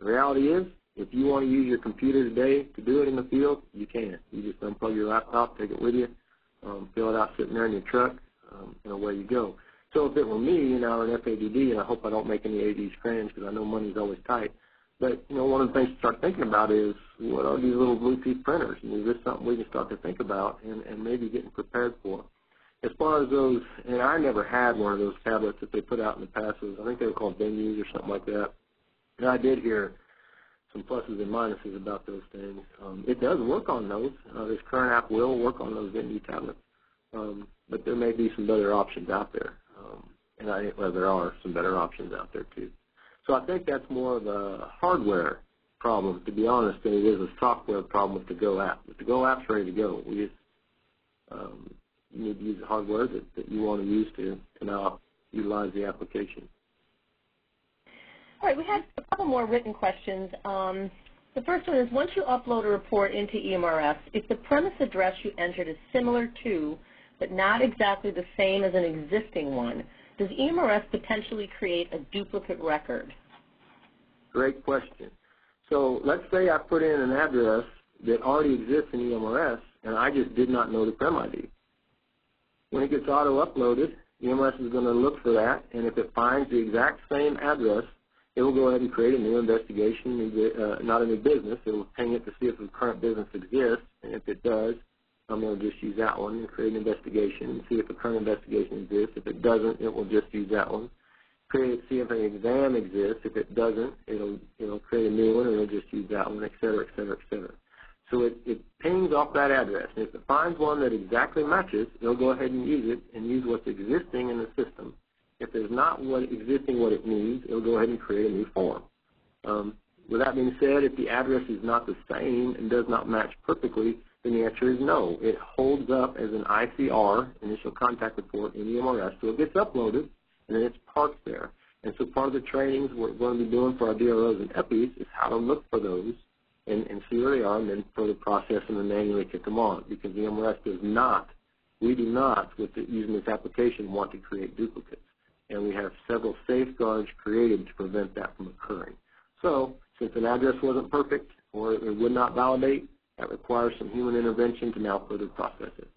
The reality is, if you want to use your computer today to do it in the field, you can. You just unplug your laptop, take it with you, um, fill it out sitting there in your truck, um, and away you go. So if it were me, you know, an FADD, and I hope I don't make any ADs cringe because I know money's always tight, but you know, one of the things to start thinking about is what are these little Bluetooth printers, and is this something we can start to think about and, and maybe getting prepared for? As far as those, and I never had one of those tablets that they put out in the past. I think they were called venues or something like that. And I did hear some pluses and minuses about those things. Um, it does work on those. Uh, this current app will work on those venue tablets, um, but there may be some better options out there. Um, and I, well, there are some better options out there too. So I think that's more of a hardware problem, to be honest, than it is a software problem with the Go app. If the Go app's ready to go, we just um, you need to use the hardware that, that you want to use to, to now utilize the application. All right, we have a couple more written questions. Um, the first one is, once you upload a report into EMRS, if the premise address you entered is similar to, but not exactly the same as an existing one, does EMRS potentially create a duplicate record? Great question. So let's say I put in an address that already exists in EMRS, and I just did not know the prem ID. When it gets auto-uploaded, EMRS is going to look for that, and if it finds the exact same address, it will go ahead and create a new investigation, uh, not a new business. It will ping it to see if the current business exists, and if it does, I'm going to just use that one and create an investigation and see if a current investigation exists. If it doesn't, it will just use that one. Create, see if an exam exists. If it doesn't, it'll, it'll create a new one and it'll just use that one, et cetera, et cetera, et cetera. So it, it pings off that address. And if it finds one that exactly matches, it'll go ahead and use it and use what's existing in the system. If there's not what existing what it needs, it'll go ahead and create a new form. Um, with that being said, if the address is not the same and does not match perfectly, then the answer is no. It holds up as an ICR, initial contact report, in EMRS, so it gets uploaded, and then it's parked there. And so part of the trainings we're going to be doing for our DROs and EPIs is how to look for those and, and see where they are and then further process them and manually kick them on because EMRS does not, we do not, with the, using this application, want to create duplicates. And we have several safeguards created to prevent that from occurring. So since an address wasn't perfect or it would not validate, that requires some human intervention to now further process it.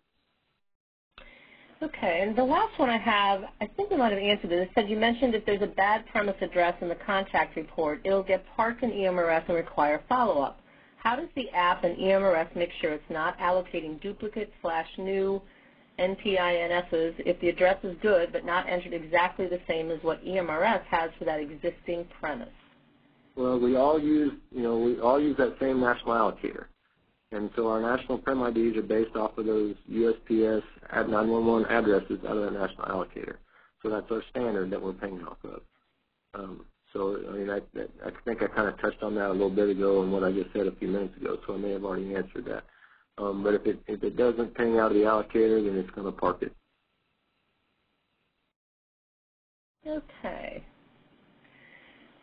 Okay, and the last one I have, I think we might have answered it. It said you mentioned if there's a bad premise address in the contact report, it'll get parked in EMRS and require follow-up. How does the app and EMRS make sure it's not allocating duplicate slash new NPINSs if the address is good but not entered exactly the same as what EMRS has for that existing premise? Well, we all use, you know, we all use that same national allocator. And so our national prem IDs are based off of those USPS at 911 addresses out of the national allocator. So that's our standard that we're paying off of. Um, so I mean, I, I think I kind of touched on that a little bit ago and what I just said a few minutes ago. So I may have already answered that. Um, but if it if it doesn't ping out of the allocator, then it's going to park it. Okay.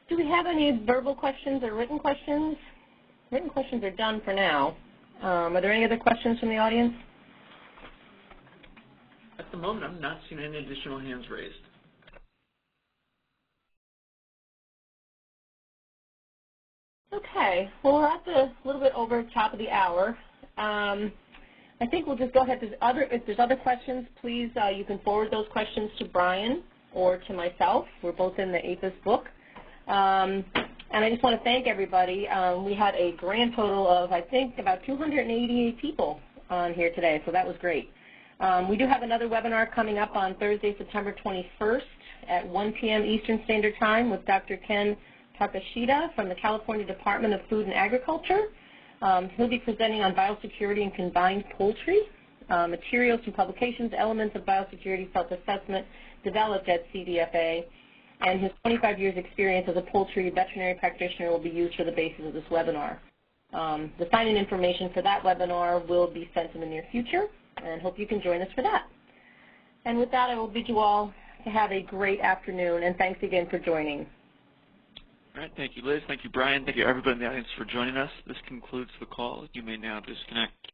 Do we have any verbal questions or written questions? Written questions are done for now. Um, are there any other questions from the audience? At the moment, I'm not seeing any additional hands raised. Okay. Well, we're at the little bit over top of the hour. Um, I think we'll just go ahead. There's other, if there's other questions, please, uh, you can forward those questions to Brian or to myself. We're both in the APHIS book. Um, and I just want to thank everybody. Um, we had a grand total of, I think, about 288 people on here today, so that was great. Um, we do have another webinar coming up on Thursday, September 21st at 1 p.m. Eastern Standard Time with Dr. Ken Takeshita from the California Department of Food and Agriculture. Um, he'll be presenting on biosecurity and combined poultry, uh, materials and publications, elements of biosecurity self-assessment developed at CDFA, and his 25 years experience as a poultry veterinary practitioner will be used for the basis of this webinar. Um, the sign-in information for that webinar will be sent in the near future, and hope you can join us for that. And with that, I will bid you all to have a great afternoon, and thanks again for joining. All right, thank you, Liz. Thank you, Brian. Thank you, everybody in the audience, for joining us. This concludes the call. You may now disconnect.